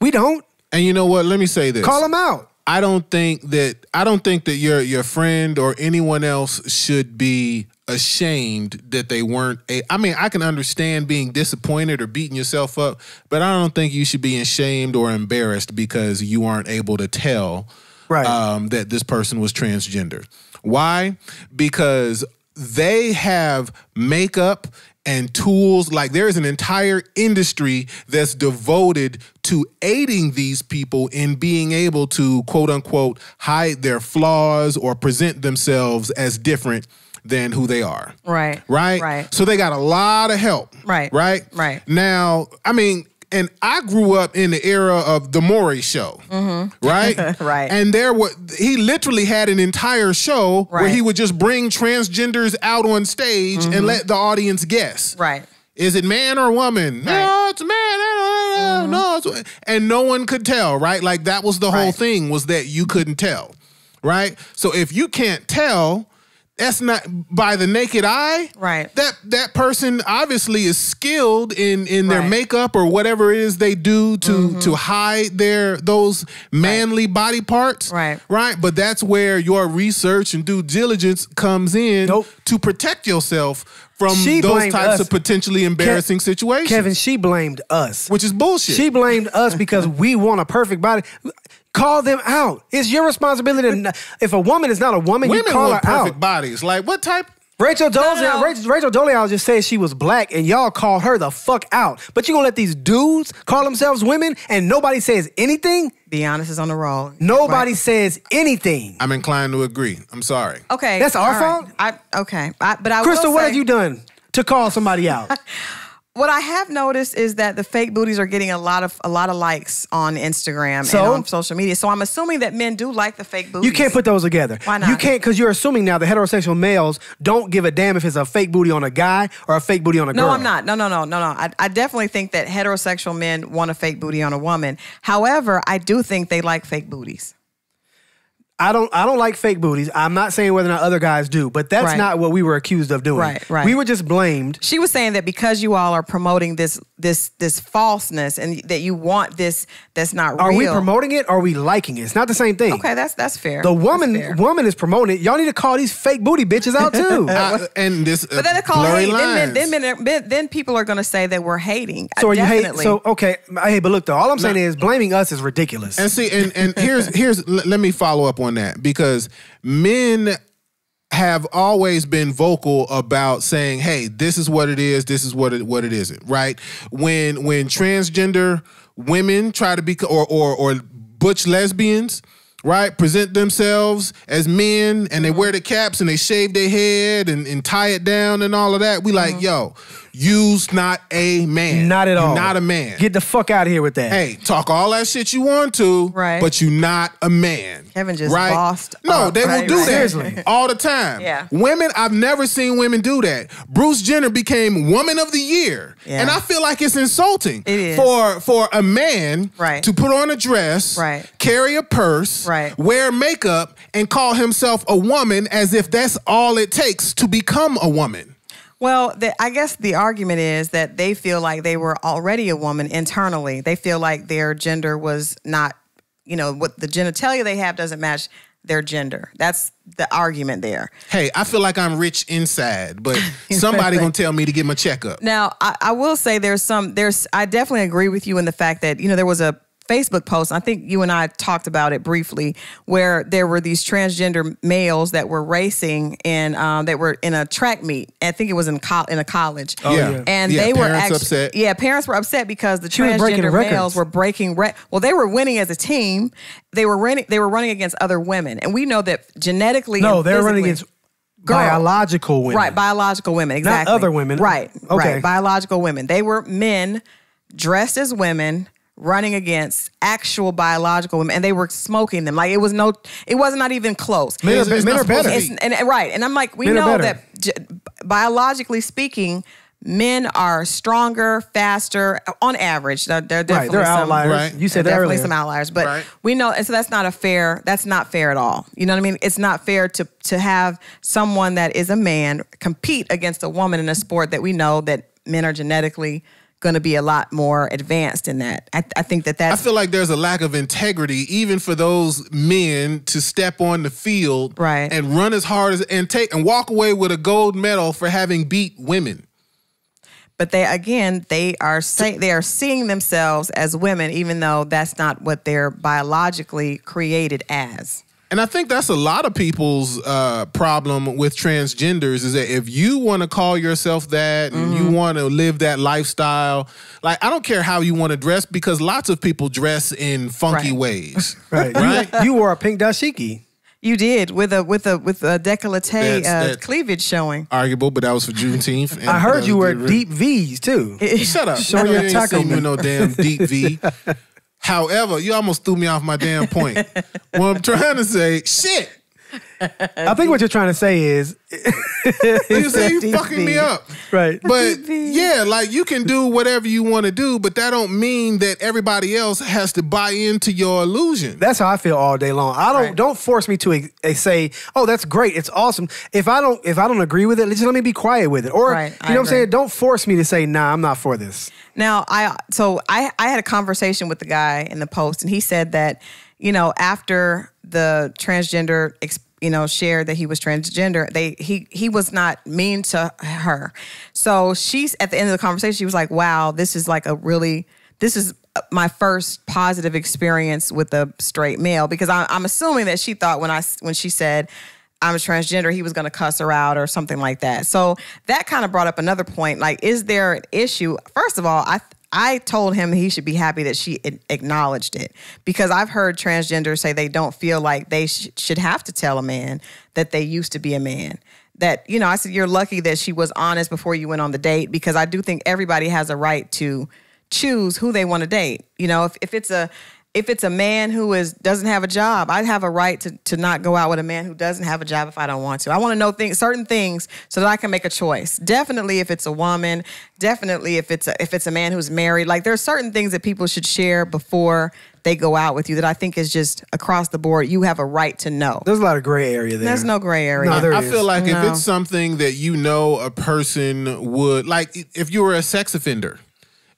We don't. And you know what? Let me say this. Call them out. I don't think that I don't think that your your friend or anyone else should be ashamed that they weren't a I mean, I can understand being disappointed or beating yourself up, but I don't think you should be ashamed or embarrassed because you aren't able to tell Right. um, that this person was transgender. Why? Because they have makeup and tools. Like there is an entire industry that's devoted to aiding these people in being able to quote unquote hide their flaws or present themselves as different than who they are. Right. Right? Right. So they got a lot of help. Right. Right? Right. Now, I mean, and I grew up in the era of the Maury show. Right? Mm-hmm. Right. And there were he literally had an entire show where Right. Mm-hmm. he would just bring transgenders out on stage and let the audience guess. Right. Is it man or woman? No, Right. Mm-hmm. it's man. No, no, it's, and no one could tell, right? Like that was the whole thing was that you couldn't tell, right? So if you can't tell, that's not by the naked eye, Right. That that person obviously is skilled in in their Right. Mm-hmm. makeup or whatever it is they do to to hide their those manly body parts, Right. Right, but that's where your research and due diligence comes in Nope. to protect yourself from She those types us. of potentially embarrassing situations. Kevin, she blamed us. which is bullshit. She blamed us because we want a perfect body. Call them out. It's your responsibility. To, if a woman is not a woman, Women you call her want perfect out. bodies. Like what type? Rachel no, Dolezal, no. Rachel, Rachel Dolezal just said she was black, and y'all call her the fuck out. But you gonna let these dudes call themselves women, and nobody says anything? B-Honest is on the roll. Nobody Right. says anything. I'm inclined to agree. I'm sorry. Okay. That's our all fault? I okay. I, but I Christal, will what have you done to call somebody out? What I have noticed is that the fake booties are getting a lot of a lot of likes on Instagram So? and on social media. So I'm assuming that men do like the fake booties. You can't put those together. Why not? You can't because you're assuming now the heterosexual males don't give a damn if it's a fake booty on a guy or a fake booty on a No, girl. No, I'm not. No, no, no, no, no. I, I definitely think that heterosexual men want a fake booty on a woman. However, I do think they like fake booties. I don't I don't like fake booties. I'm not saying whether or not other guys do, but that's Right. not what we were accused of doing. Right, right. We were just blamed. She was saying that because you all are promoting this this this falseness and that you want this that's not Are real. we promoting it or are we liking it? It's not the same thing. Okay, that's that's fair. The woman fair. woman is promoting it. Y'all need to call these fake booty bitches out too. I- uh, and this But then they uh, call blurry hate. Lines. then, men, are- then, then people are going to say that we're hating. so are you hate so okay, hey, but look though, all I'm saying is blaming us is ridiculous. And see, and and here's here's l- let me follow up on that because men have always been vocal about saying, "Hey, this is what it is. This is what it what it isn't." Right? When when transgender women try to be or or or butch lesbians, right? Present themselves as men and they wear the caps and they shave their head and, and tie it down and all of that. We like, mm-hmm. yo, you's not a man. Not at all. You're not a man. Get the fuck out of here with that. Hey, talk all that shit you want to, Right. but you're not a man. Kevin just right? bossed No, up, they will do right. that Seriously. all the time. Yeah. Women, I've never seen women do that. Bruce Jenner became Woman of the Year, Yeah. and I feel like it's insulting It is. for for a man Right. to put on a dress, Right. carry a purse, Right. wear makeup, and call himself a woman as if that's all it takes to become a woman. Well, the, I guess the argument is that they feel like they were already a woman internally. They feel like their gender was not, you know, what the genitalia they have doesn't match their gender. That's the argument there. Hey, I feel like I'm rich inside, but somebody gonna tell me to get my checkup. Now, I, I will say there's some there's I definitely agree with you in the fact that you know there was a Facebook post. I think you and I talked about it briefly, where there were these transgender males that were racing and um, that were in a track meet. I think it was in co- in a college. Oh, yeah. and Yeah, they were actually upset. yeah, parents were upset because the She transgender males were breaking re- well, they were winning as a team. They were running they were running against other women, and we know that genetically no, they're running against Girl. biological women. Right, biological women, exactly. other women. Right, Okay. right. Biological women. They were men dressed as women running against actual biological women and they were smoking them. Like it was no it was not even close. Men are, It's- it's men are better. It's, and, and- right. And I'm like, we Men know that j- biologically speaking, men are stronger, faster on average. They're, they're Right, definitely they're some, outliers. Right. You said there that are definitely earlier. some outliers, but Right. we know, and so that's not a fair. That's not fair at all. You know what I mean? It's not fair to to have someone that is a man compete against a woman in a sport that we know that men are genetically going to be a lot more advanced in that. I, I think that that I feel like there's a lack of integrity even for those men to step on the field Right. and run as hard as and take and walk away with a gold medal for having beat women. but they again they are say, they are seeing themselves as women even though that's not what they're biologically created as. And I think that's a lot of people's uh, problem with transgenders is that if you want to call yourself that and Mm-hmm. you want to live that lifestyle, like I don't care how you want to dress because lots of people dress in funky Right. ways. Right. Right? You, you wore a pink dashiki. You did with a with a with a décolleté uh, that- cleavage showing. Arguable, but that was for Juneteenth. and I heard you wear deep V's too. Shut up. Show You know, your you ain't taco seen me with man. no damn deep V. However, you almost threw me off my damn point. what I'm trying to say, shit. I think what you're trying to say is You see, you fucking me up. right. But yeah, like you can do whatever you want to do, but that don't mean that everybody else has to buy into your illusion. That's how I feel all day long. I don't Right. don't force me to uh, say, "Oh, that's great, it's awesome." If I don't if I don't agree with it, just let me be quiet with it. Or Right, you I know what I'm agree. saying? Don't force me to say, "Nah, I'm not for this." Now, I so I I had a conversation with the guy in the post, and he said that you know after the transgender, you know, shared that he was transgender, they he he was not mean to her. So she's at the end of the conversation, she was like, "Wow, this is like a really this is." My first positive experience with a straight male because I, I'm assuming that she thought when I when she said I'm a transgender, he was going to cuss her out or something like that. So that kind of brought up another point. Like, is there an issue? First of all, I I told him he should be happy that she acknowledged it because I've heard transgenders say they don't feel like they sh- should have to tell a man that they used to be a man. That you know, I said you're lucky that she was honest before you went on the date because I do think everybody has a right to choose who they want to date. You know, if if it's a if it's a man who is doesn't have a job, I have a right to to not go out with a man who doesn't have a job if I don't want to. I want to know things, certain things, so that I can make a choice. Definitely, if it's a woman, definitely if it's a, if it's a man who's married. Like there are certain things that people should share before they go out with you that I think is just across the board. You have a right to know. There's a lot of gray area there. There's no gray area. No, there I is. feel like if it's something that you know a person would like, if you were a sex offender,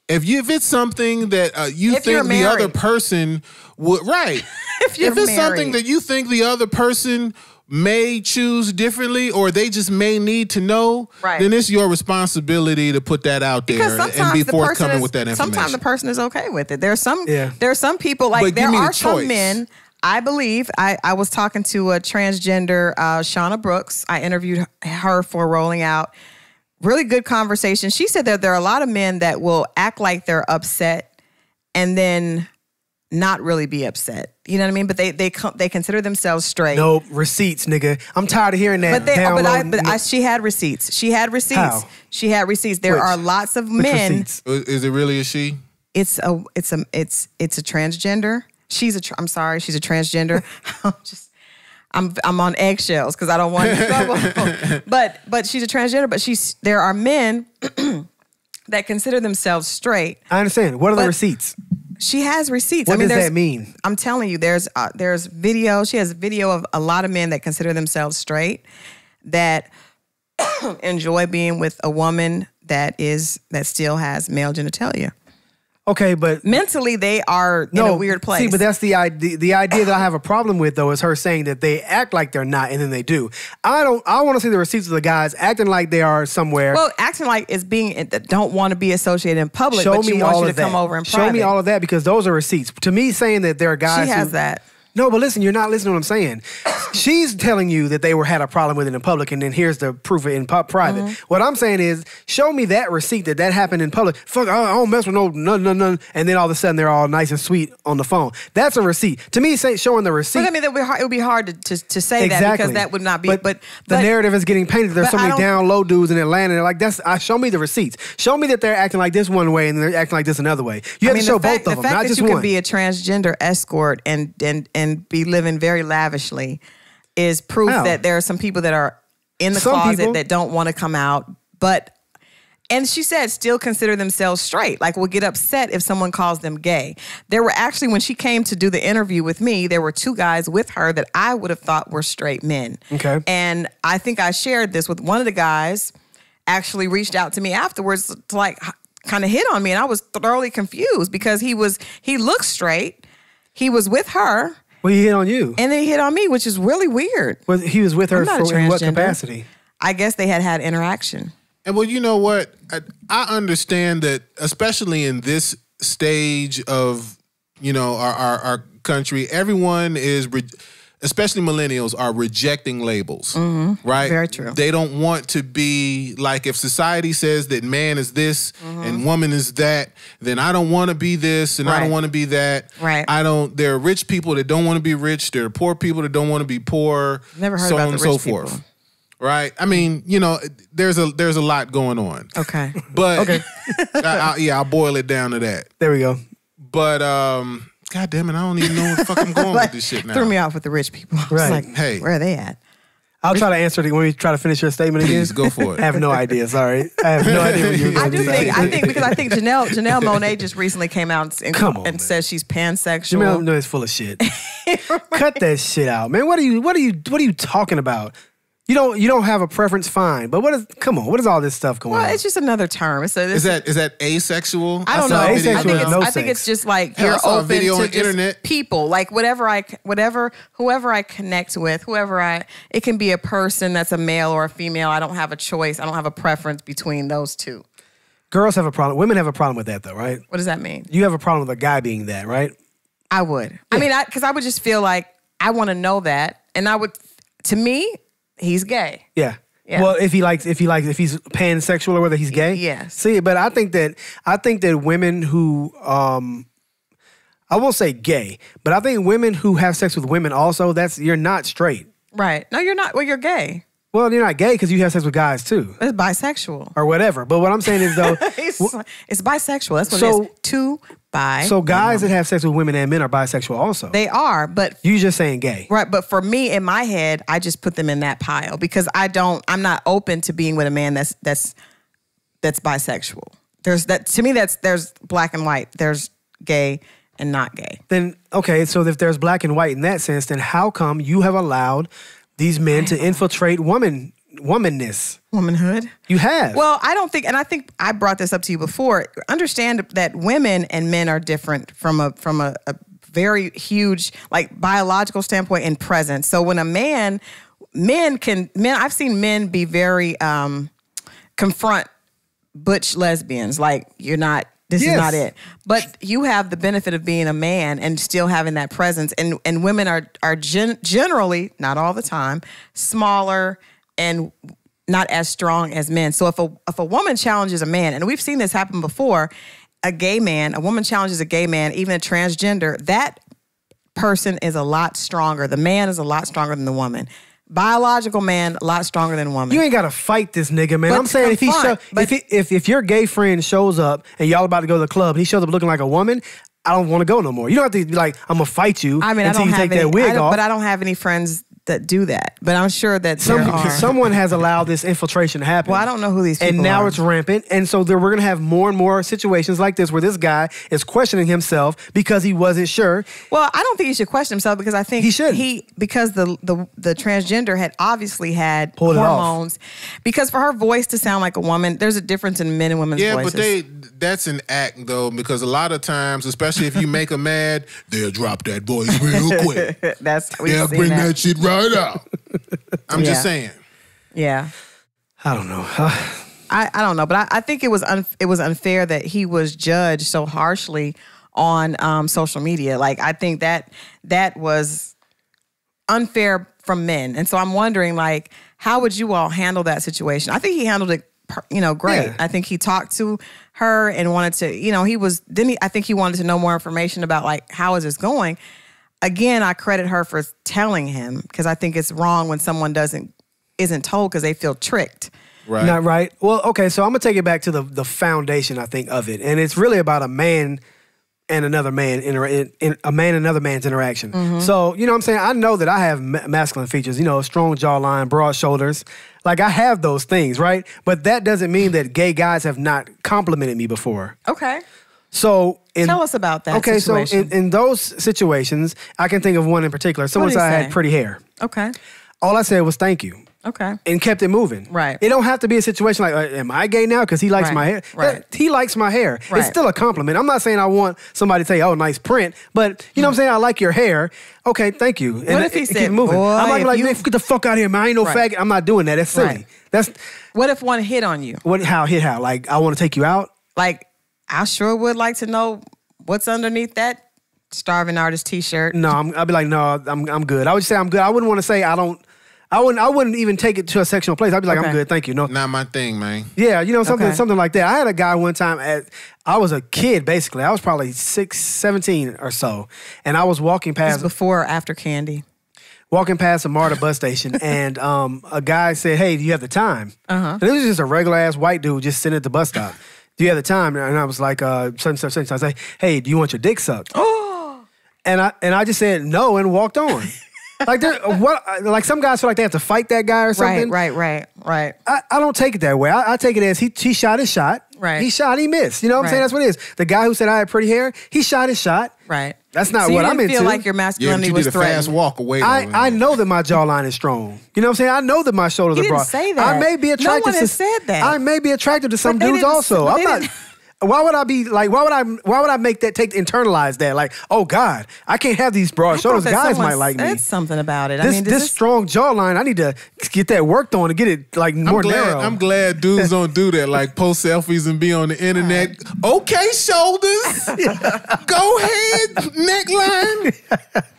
if you if it's something that uh, you If think the other person would right, If you're it's something that you think the other person may choose differently or they just may need to know, Right. then it's your responsibility to put that out there and be the forthcoming is, with that information. sometimes the person is okay with it. There's some Yeah. there are some people like But there are some choice. men. I believe I, I was talking to a transgender uh, Shauna Brooks. I interviewed her for Rolling Out. Really good conversation. She said that there are a lot of men that will act like they're upset and then not really be upset. You know what I mean? But they they they consider themselves straight. Nope, receipts, nigga. I'm tired of hearing that. But they, but I, but I, she had receipts. She had receipts. How? She had receipts. There Which- are lots of men. receipts? Is is it really a she? It's a, it's a, it's, it's a transgender. She's a, tr- I'm sorry, she's a transgender. I'm just, I'm, I'm on eggshells because I don't want to trouble. but, but she's a transgender. But she's, there are men that consider themselves straight. I understand. What are the receipts? She has receipts. What I mean, does that mean? I'm telling you, there's uh, there's video. She has video of a lot of men that consider themselves straight that enjoy being with a woman that is that still has male genitalia. Okay, but Mentally, they are in a weird place. See, but that's the idea. The idea that I have a problem with, though, is her saying that they act like they're not, and then they do. I don't. I want to see the receipts of the guys acting like they are somewhere. well, acting like it's being that don't want to be associated in public, Show but she me wants all you of to come that. Show me all of that because those are receipts. To me, saying that there are guys. She has who- that. No, but listen, you're not listening to what I'm saying. She's telling you that they were had a problem with it in public, and then here's the proof in private. Mm-hmm. What I'm saying is, show me that receipt that that happened in public. Fuck, I don't mess with no none, none, none. And then all of a sudden they're all nice and sweet on the phone. That's a receipt. To me, say showing the receipt. But I mean, that would hard, it would be hard to, to, to say that exactly because that would not be. But, But, the but- narrative is getting painted. There's so many down low dudes in Atlanta. They're like, that's. I show me the receipts. Show me that they're acting like this one way and they're acting like this another way. You have I mean, to show the fact, both of the them, fact not that just you one. can be a transgender escort and and and be living very lavishly is proof that there are some people that are in the Some closet people. that don't want to come out, but. And she said, still consider themselves straight. Like, will get upset if someone calls them gay. There were actually, when she came to do the interview with me, there were two guys with her that I would have thought were straight men. Okay. And I think I shared this with one of the guys, actually reached out to me afterwards to like kind of hit on me. And I was thoroughly confused because he was, he looked straight. He was with her well, he hit on you. and then he hit on me, which is really weird. Was he was with her I'm not a for in what capacity? I guess they had had interaction. And well, you know what? I, I understand that, especially in this stage of you know our our, our country, everyone is, re- especially millennials, are rejecting labels. Right? Mm-hmm. Very true. They don't want to be like if society says that man is this and woman is that, then I don't want to be this and I don't Mm-hmm. Want to be that. Right. I don't. There are rich people that don't want to be rich. There are poor people that don't want to be poor. Never heard so about on the and so rich people. forth. Right. I mean, you know, there's a there's a lot going on. Okay. But okay, I, I, yeah, I'll boil it down to that. There we go. But um, God damn it, I don't even know where the fuck I'm going with this shit now. Threw me off with the rich people. I was Right. like, Hey. where are they at? I'll try to answer it when we try to finish your statement again. Please go for it. I have no idea. Sorry, I have no idea what you're I do to say. think I think because I think Janelle Janelle Monáe just recently came out and, Come on, and man. says she's pansexual. Jamel no, it's full of shit. Cut that shit out, man. What are you? What are you? What are you talking about? You don't. You don't have a preference, fine. But what is? Come on. What is all this stuff going well, on? it's just another term. It's a, it's Is that is that asexual? I don't saw know. a I video. think, Asexual it's, no I think it's just like Hell, you're saw a open video to on just internet. people, like whatever I, whatever, whoever I connect with, whoever I, it can be a person that's a male or a female. I don't have a choice. I don't have a preference between those two. Girls have a problem. Women have a problem with that, though, right? What does that mean? You have a problem with a guy being that, right? I would. I mean, I because I would just feel like I want to know that, and I would. To me, he's gay. Yeah. Yeah. Well, if he likes, if he likes, if he's pansexual or whether he's gay. yes. See, but I think that I think that women who, um, I won't say gay, but I think women who have sex with women also. That's you're not straight. Right? No, you're not. Well, you're gay. Well, you're not gay because you have sex with guys too, It's bisexual. or whatever. But what I'm saying is though, It's, it's bisexual. That's what So- it is. Two bi. so guys that have sex with women and men are bisexual also. they are, but you just saying gay. Right, but for me in my head, I just put them in that pile because I don't I'm not open to being with a man that's that's that's bisexual. There's that to me that's there's black and white. There's gay and not gay. Then okay, so if there's black and white in that sense, then how come you have allowed these men to infiltrate woman womanness? Womanhood. You have. Well, I don't think and I think I brought this up to you before. Understand that women and men are different from a from a, a very huge like biological standpoint in presence. So when a man men can men I've seen men be very um confront butch lesbians like you're not this Yes. is not it but you have the benefit of being a man and still having that presence and and women are are gen- generally not all the time smaller and not as strong as men so if a if a woman challenges a man and we've seen this happen before a gay man, a woman challenges a gay man, even a transgender, that person is a lot stronger. The man is a lot stronger than the woman. Biological man, a lot stronger than woman. You ain't gotta fight this nigga, man. But I'm saying if he show, if, he, if if your gay friend shows up and y'all about to go to the club, and he shows up looking like a woman. I don't want to go no more. You don't have to be like, I'm gonna fight you I mean, I until don't you have take any, that I wig off. but I don't have any friends that do that. But I'm sure that there are. someone has allowed this infiltration to happen. Well, I don't know who these And now are. it's rampant. And so there, we're going to have more and more situations like this where this guy is questioning himself because he wasn't sure. Well, I don't think he should question himself because I think He shouldn't. He because the the the transgender had obviously had Pulled it off. hormones. Because for her voice to sound like a woman, there's a difference in men and women's Yeah, voices. but they that's an act though, because a lot of times, especially if you make them mad, they'll drop that voice real quick. that's we've They'll seen bring that. that. shit right out. I'm Yeah. just saying. Yeah. I don't know. I, I don't know, but I, I think it was un, it was unfair that he was judged so harshly on um, social media. Like I think that that was unfair from men, and so I'm wondering like how would you all handle that situation? I think he handled it, you know, great. Yeah. I think he talked to her and wanted to, you know, he was then he, I think he wanted to know more information about like how is this going. Again, I credit her for telling him because I think it's wrong when someone doesn't isn't told because they feel tricked. Right. Not right. Well, okay, so I'm gonna take it back to the the foundation, I think, of it, and it's really about a man and another man inter- in, in a man and another man's interaction. Mm-hmm. So you know, what I'm saying I know that I have ma- masculine features. You know, strong jawline, broad shoulders. Like I have those things, right? But that doesn't mean that gay guys have not complimented me before. Okay. So in, Tell us about that Okay, situation. so in, in those situations, I can think of one in particular. Someone said I had pretty hair. Okay. All I said was thank you Okay. and kept it moving. Right. It don't have to be a situation like, uh, am I gay now because he likes Right, my hair? right. He likes my hair. Right. It's still a compliment. I'm not saying I want somebody to say, oh, nice print, but you know what I'm saying? I like your hair. Okay, thank you. And What if he it- it said, keep moving. "Boy, I'm if like, you-" get the fuck out of here, man. I ain't no Right. faggot. I'm not doing that. That's silly. That's What if one hit on you? what. How hit how? Like I want to take you out. Like, I sure would like to know what's underneath that starving artist T-shirt. No, I'm, I'd be like, no, I'm I'm good. I would say I'm good. I wouldn't want to say I don't. I wouldn't. I wouldn't even take it to a sexual place. I'd be like, Okay. I'm good, thank you. No, Not my thing, man. Yeah, you know, something Okay. something like that. I had a guy one time at I was a kid basically. I was probably six, 17 or so. And I was walking It's past before or after Candy. walking past a MARTA bus station and um, a guy said, Hey, do you have the time? Uh-huh. And it was just a regular ass white dude just sitting at the bus stop. Do you have the time? And I was like, uh such and such, such. and such. I say, Hey, do you want your dick sucked? Oh. And I and I just said no and walked on. like there uh, what uh, like some guys feel like they have to fight that guy or something. Right, right, right, right. I, I don't take it that way. I, I take it as he he shot his shot. Right. He shot, he missed. You know what I'm saying? That's what it is. The guy who said I had pretty hair, he shot his shot. Right. That's not so what you I'm didn't feel into. like your Yeah, masculinity you was did a threatened. fast walk away. I. I know that my jawline is strong. You know what I'm saying? I know that my shoulders He are didn't broad. say that. I may be No attracted one to has said that. I may be attracted to some they dudes also. I'm they not didn't- why would I be like why would I why would I make that take internalize that? Like, oh God, I can't have these broad I thought shoulders. Guys might like said me. something about it. This I mean, this this, strong jawline, I need to get that worked on to get it like I'm more glad, narrow. I'm glad dudes don't do that, like post selfies and be on the internet. Okay, shoulders. Go ahead, neckline.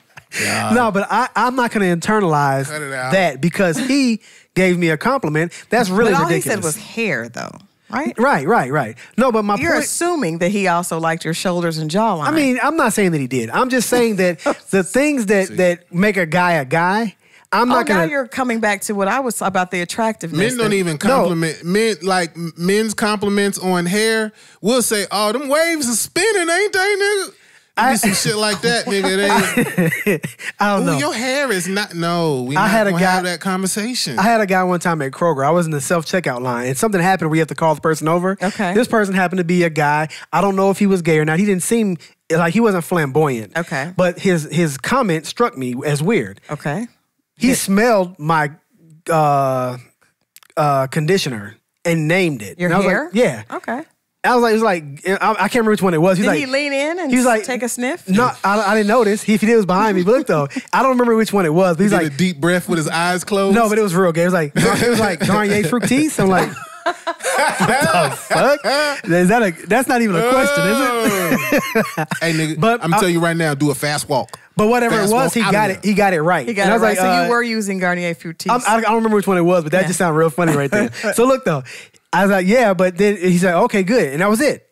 No, but I, I'm not going to internalize Cut it out. that because he gave me a compliment. That's really but all ridiculous. he said was hair, though, right? right, right, right. No, but my You're point. assuming that he also liked your shoulders and jawline. I mean, I'm not saying that he did. I'm just saying that the things that that make a guy a guy. I'm oh, not now gonna. you're coming back to what I was about the attractiveness. Men don't that- even compliment men like men's compliments on hair. We'll say, "Oh, them waves are spinning, ain't they, nigga?" It be some shit like that, nigga. They, I don't Ooh, know. your hair is not. No, we I not had a guy- have that conversation. I had a guy one time at Kroger. I was in the self checkout line, and something happened where you have to call the person over. Okay. This person happened to be a guy. I don't know if he was gay or not. He didn't seem like he wasn't flamboyant. Okay. But his his comment struck me as weird. Okay. He smelled my uh, uh, conditioner and named it. Your And I was hair? Like, yeah. Okay. I was like, it was like I, I can't remember which one it was. He Did was he lean in and he was like, take a sniff? No, I, I didn't notice. He, if he did, it was behind me. But look though, I don't remember which one it was. But he's Did like, a deep breath with his eyes closed. no, but it was real gay. It was like it was like Garnier Fructis. I'm like, what the fuck? Is that a? That's not even a question, is it? hey, nigga, But I'm telling you right now, do a fast walk. But whatever Fast it was, he out of got there. it. He got it right. He got And I it was right. like, so uh, you were using Garnier Fructis. I'm, I, I don't remember which one it was, but that Yeah. just sounded real funny right there. so look though, I was like, yeah, but then he said, okay, good, and that was it.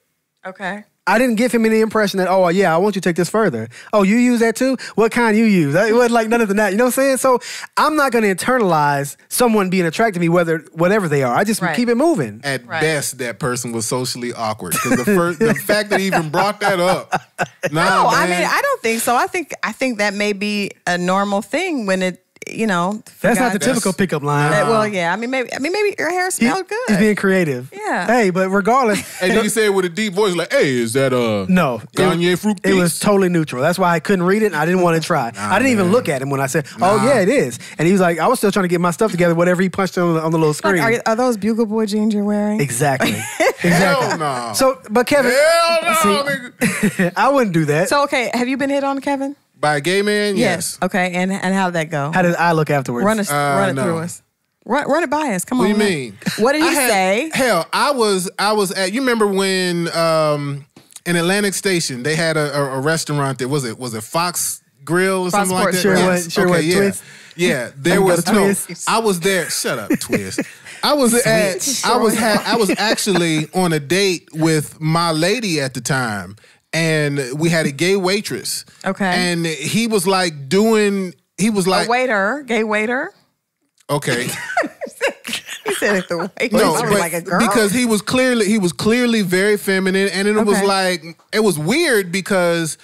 okay. I didn't give him any impression that, oh, yeah, I want you to take this further. Oh, you use that too? What kind you use? It wasn't like none of the that. You know what I'm saying? So I'm not going to internalize someone being attracted to me, whether whatever they are. I just Right. keep it moving. At Right. best, that person was socially awkward because the first, the fact that he even brought that up. Nah, No, I mean, I don't think so. I think I think that may be a normal thing when it, you know. That's not the guys- typical pickup line. Uh, well, yeah. I mean, maybe. I mean, maybe your hair He- smelled good. He's being creative. Yeah. Hey, but regardless, and then he said with a deep voice, like, "Hey, is that uh no. it- fruit It was totally neutral. That's why I couldn't read it and I didn't want to try. I didn't even man. look at him when I said, oh, yeah, it is. And he was like, I was still trying to get my stuff together, whatever he punched on the, on the little Like, screen. are, are those bugle boy jeans you're wearing? exactly. Hell exactly. no. So, but Kevin, Hell no, See- nigga. I wouldn't do that. So okay, have you been hit on, Kevin? By a gay man, yes. Okay, and and how did that go? How did I look afterwards? run us, Uh, run it no. through us. Run, run it by us. Come What on. What do you man. mean? What did he I had- say? Hell, I was I was at. You remember when um, in Atlantic Station they had a, a, a restaurant that was it was it Fox Grill or Fox something like that? Sure Yes. was- sure okay, was. yeah. Twist. Yeah, there was a no. I was there. Shut up, twist. I was at. I was ha- I was actually on a date with my lady at the time, and we had a gay waitress. Okay. and he was like doing. He was like, A waiter, gay waiter. okay. He said it the way. No, but like a girl. because he was clearly he was clearly very feminine, and it was like it was weird because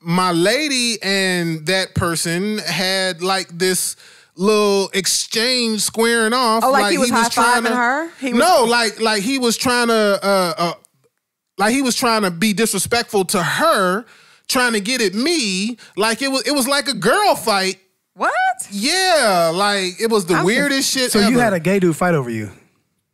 my lady and that person had like this little exchange squaring off. Oh, like he was trying high-fiving to- her? He was- no, like like he was trying to uh, uh like he was trying to be disrespectful to her, trying to get at me. Like it was it was like a girl fight. what? Yeah, like it was the I'm weirdest shit. so you had a gay dude fight over you.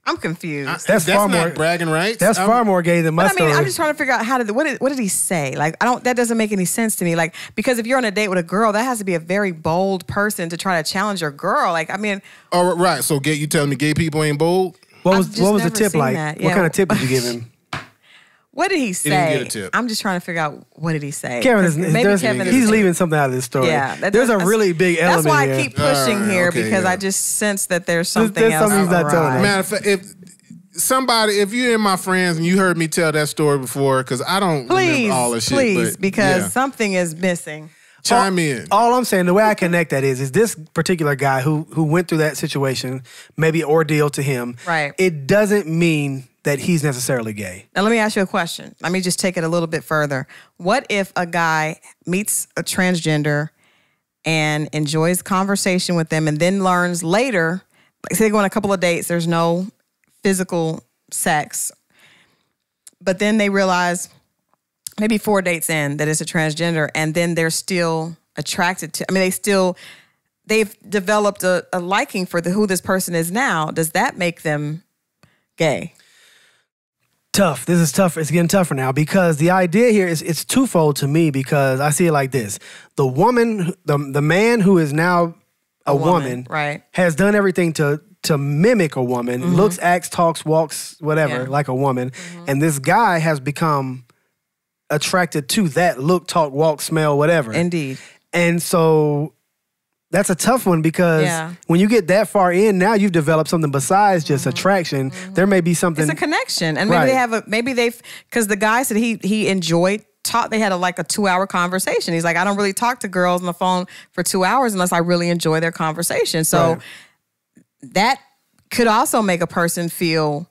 I'm confused. That's That's far not more- bragging rights. That's I'm- far more gay than my But I mean, story. I'm just trying to figure out how did what did what did he say? Like, I don't. That doesn't make any sense to me. Like, because if you're on a date with a girl, that has to be a very bold person to try to challenge your girl. Like, I mean, Oh, right. So gay, you telling me gay people ain't bold? what was what was the tip like? that. What kind of tip did you give him? what did he say? didn't get a tip. I'm just trying to figure out what did he say. Kevin 'Cause is maybe there's- Kevin he's is, leaving something out of this story. Yeah, that- there's a really big element That's why here. I keep pushing Alright, here okay, because yeah. I just sense that there's There's- something there's else. something he's not telling us. Matter of fact, if somebody, if you're in my friends and you heard me tell that story before, because I don't Please, remember all the shit. please, but because yeah. something is missing. chime in. All I'm saying, the way I connect that is, is this particular guy who who went through that situation, maybe ordeal to him. Right. It doesn't mean that he's necessarily gay. Now, let me ask you a question. Let me just take it a little bit further. What if a guy meets a transgender and enjoys conversation with them and then learns later, like say they go on a couple of dates, there's no physical sex, but then they realize maybe four dates in that it's a transgender and then they're still attracted to, I mean, they still, they've developed a, a liking for the, who this person is now. Does that make them gay? Tough. This is tough. It's getting tougher now because the idea here is it's twofold to me because I see it like this: the woman, the the man who is now a, woman, woman, right. has done everything to to mimic a woman, looks, acts, talks, walks, whatever, Mm-hmm. Yeah. like a woman, and this guy has become attracted to that look, talk, walk, smell, whatever. Indeed. And so that's a tough one because Yeah. when you get that far in, now you've developed something besides just attraction. There may be something. Mm-hmm. It's a connection, and maybe Right. they have a maybe they've because the guy said he he enjoyed talk. They had a like a two hour conversation. He's like, I don't really talk to girls on the phone for two hours unless I really enjoy their conversation. So Right. that could also make a person feel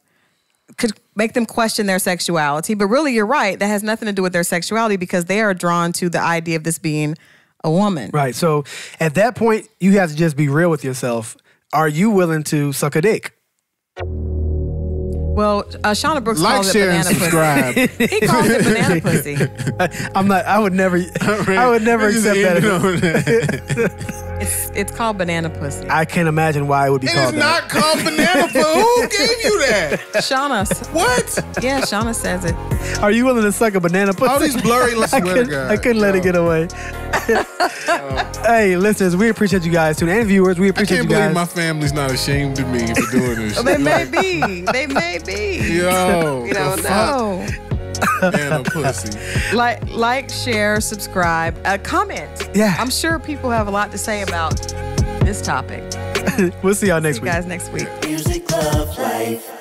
could make them question their sexuality. But really, you're right. That has nothing to do with their sexuality because they are drawn to the idea of this being a woman. Right. So at that point, you have to just be real with yourself. Are you willing to suck a dick? Well, uh, Shauna Brooks Like, calls it share, and banana subscribe. pussy. He calls it banana pussy. I'm not. I would never. I would never accept that. Ended on that. It's it's called banana pussy. I can't imagine why it would be It called is that. not called banana food. Who gave you that? Shauna, What? yeah, Shauna says it. Are you willing to suck a banana pussy? All these blurry. I I couldn't, I couldn't let it get away. hey, listeners, we appreciate you guys tuning, and viewers, we I appreciate can't you believe guys. my family's not ashamed of me for doing this. They shit. may Like, be. They may be. Yo, You don't the fuck, know. pussy. Like, like, share, subscribe, uh, comment. Yeah. I'm sure people have a lot to say about this topic. we'll see y'all next See you week. guys next week. Music, love, life.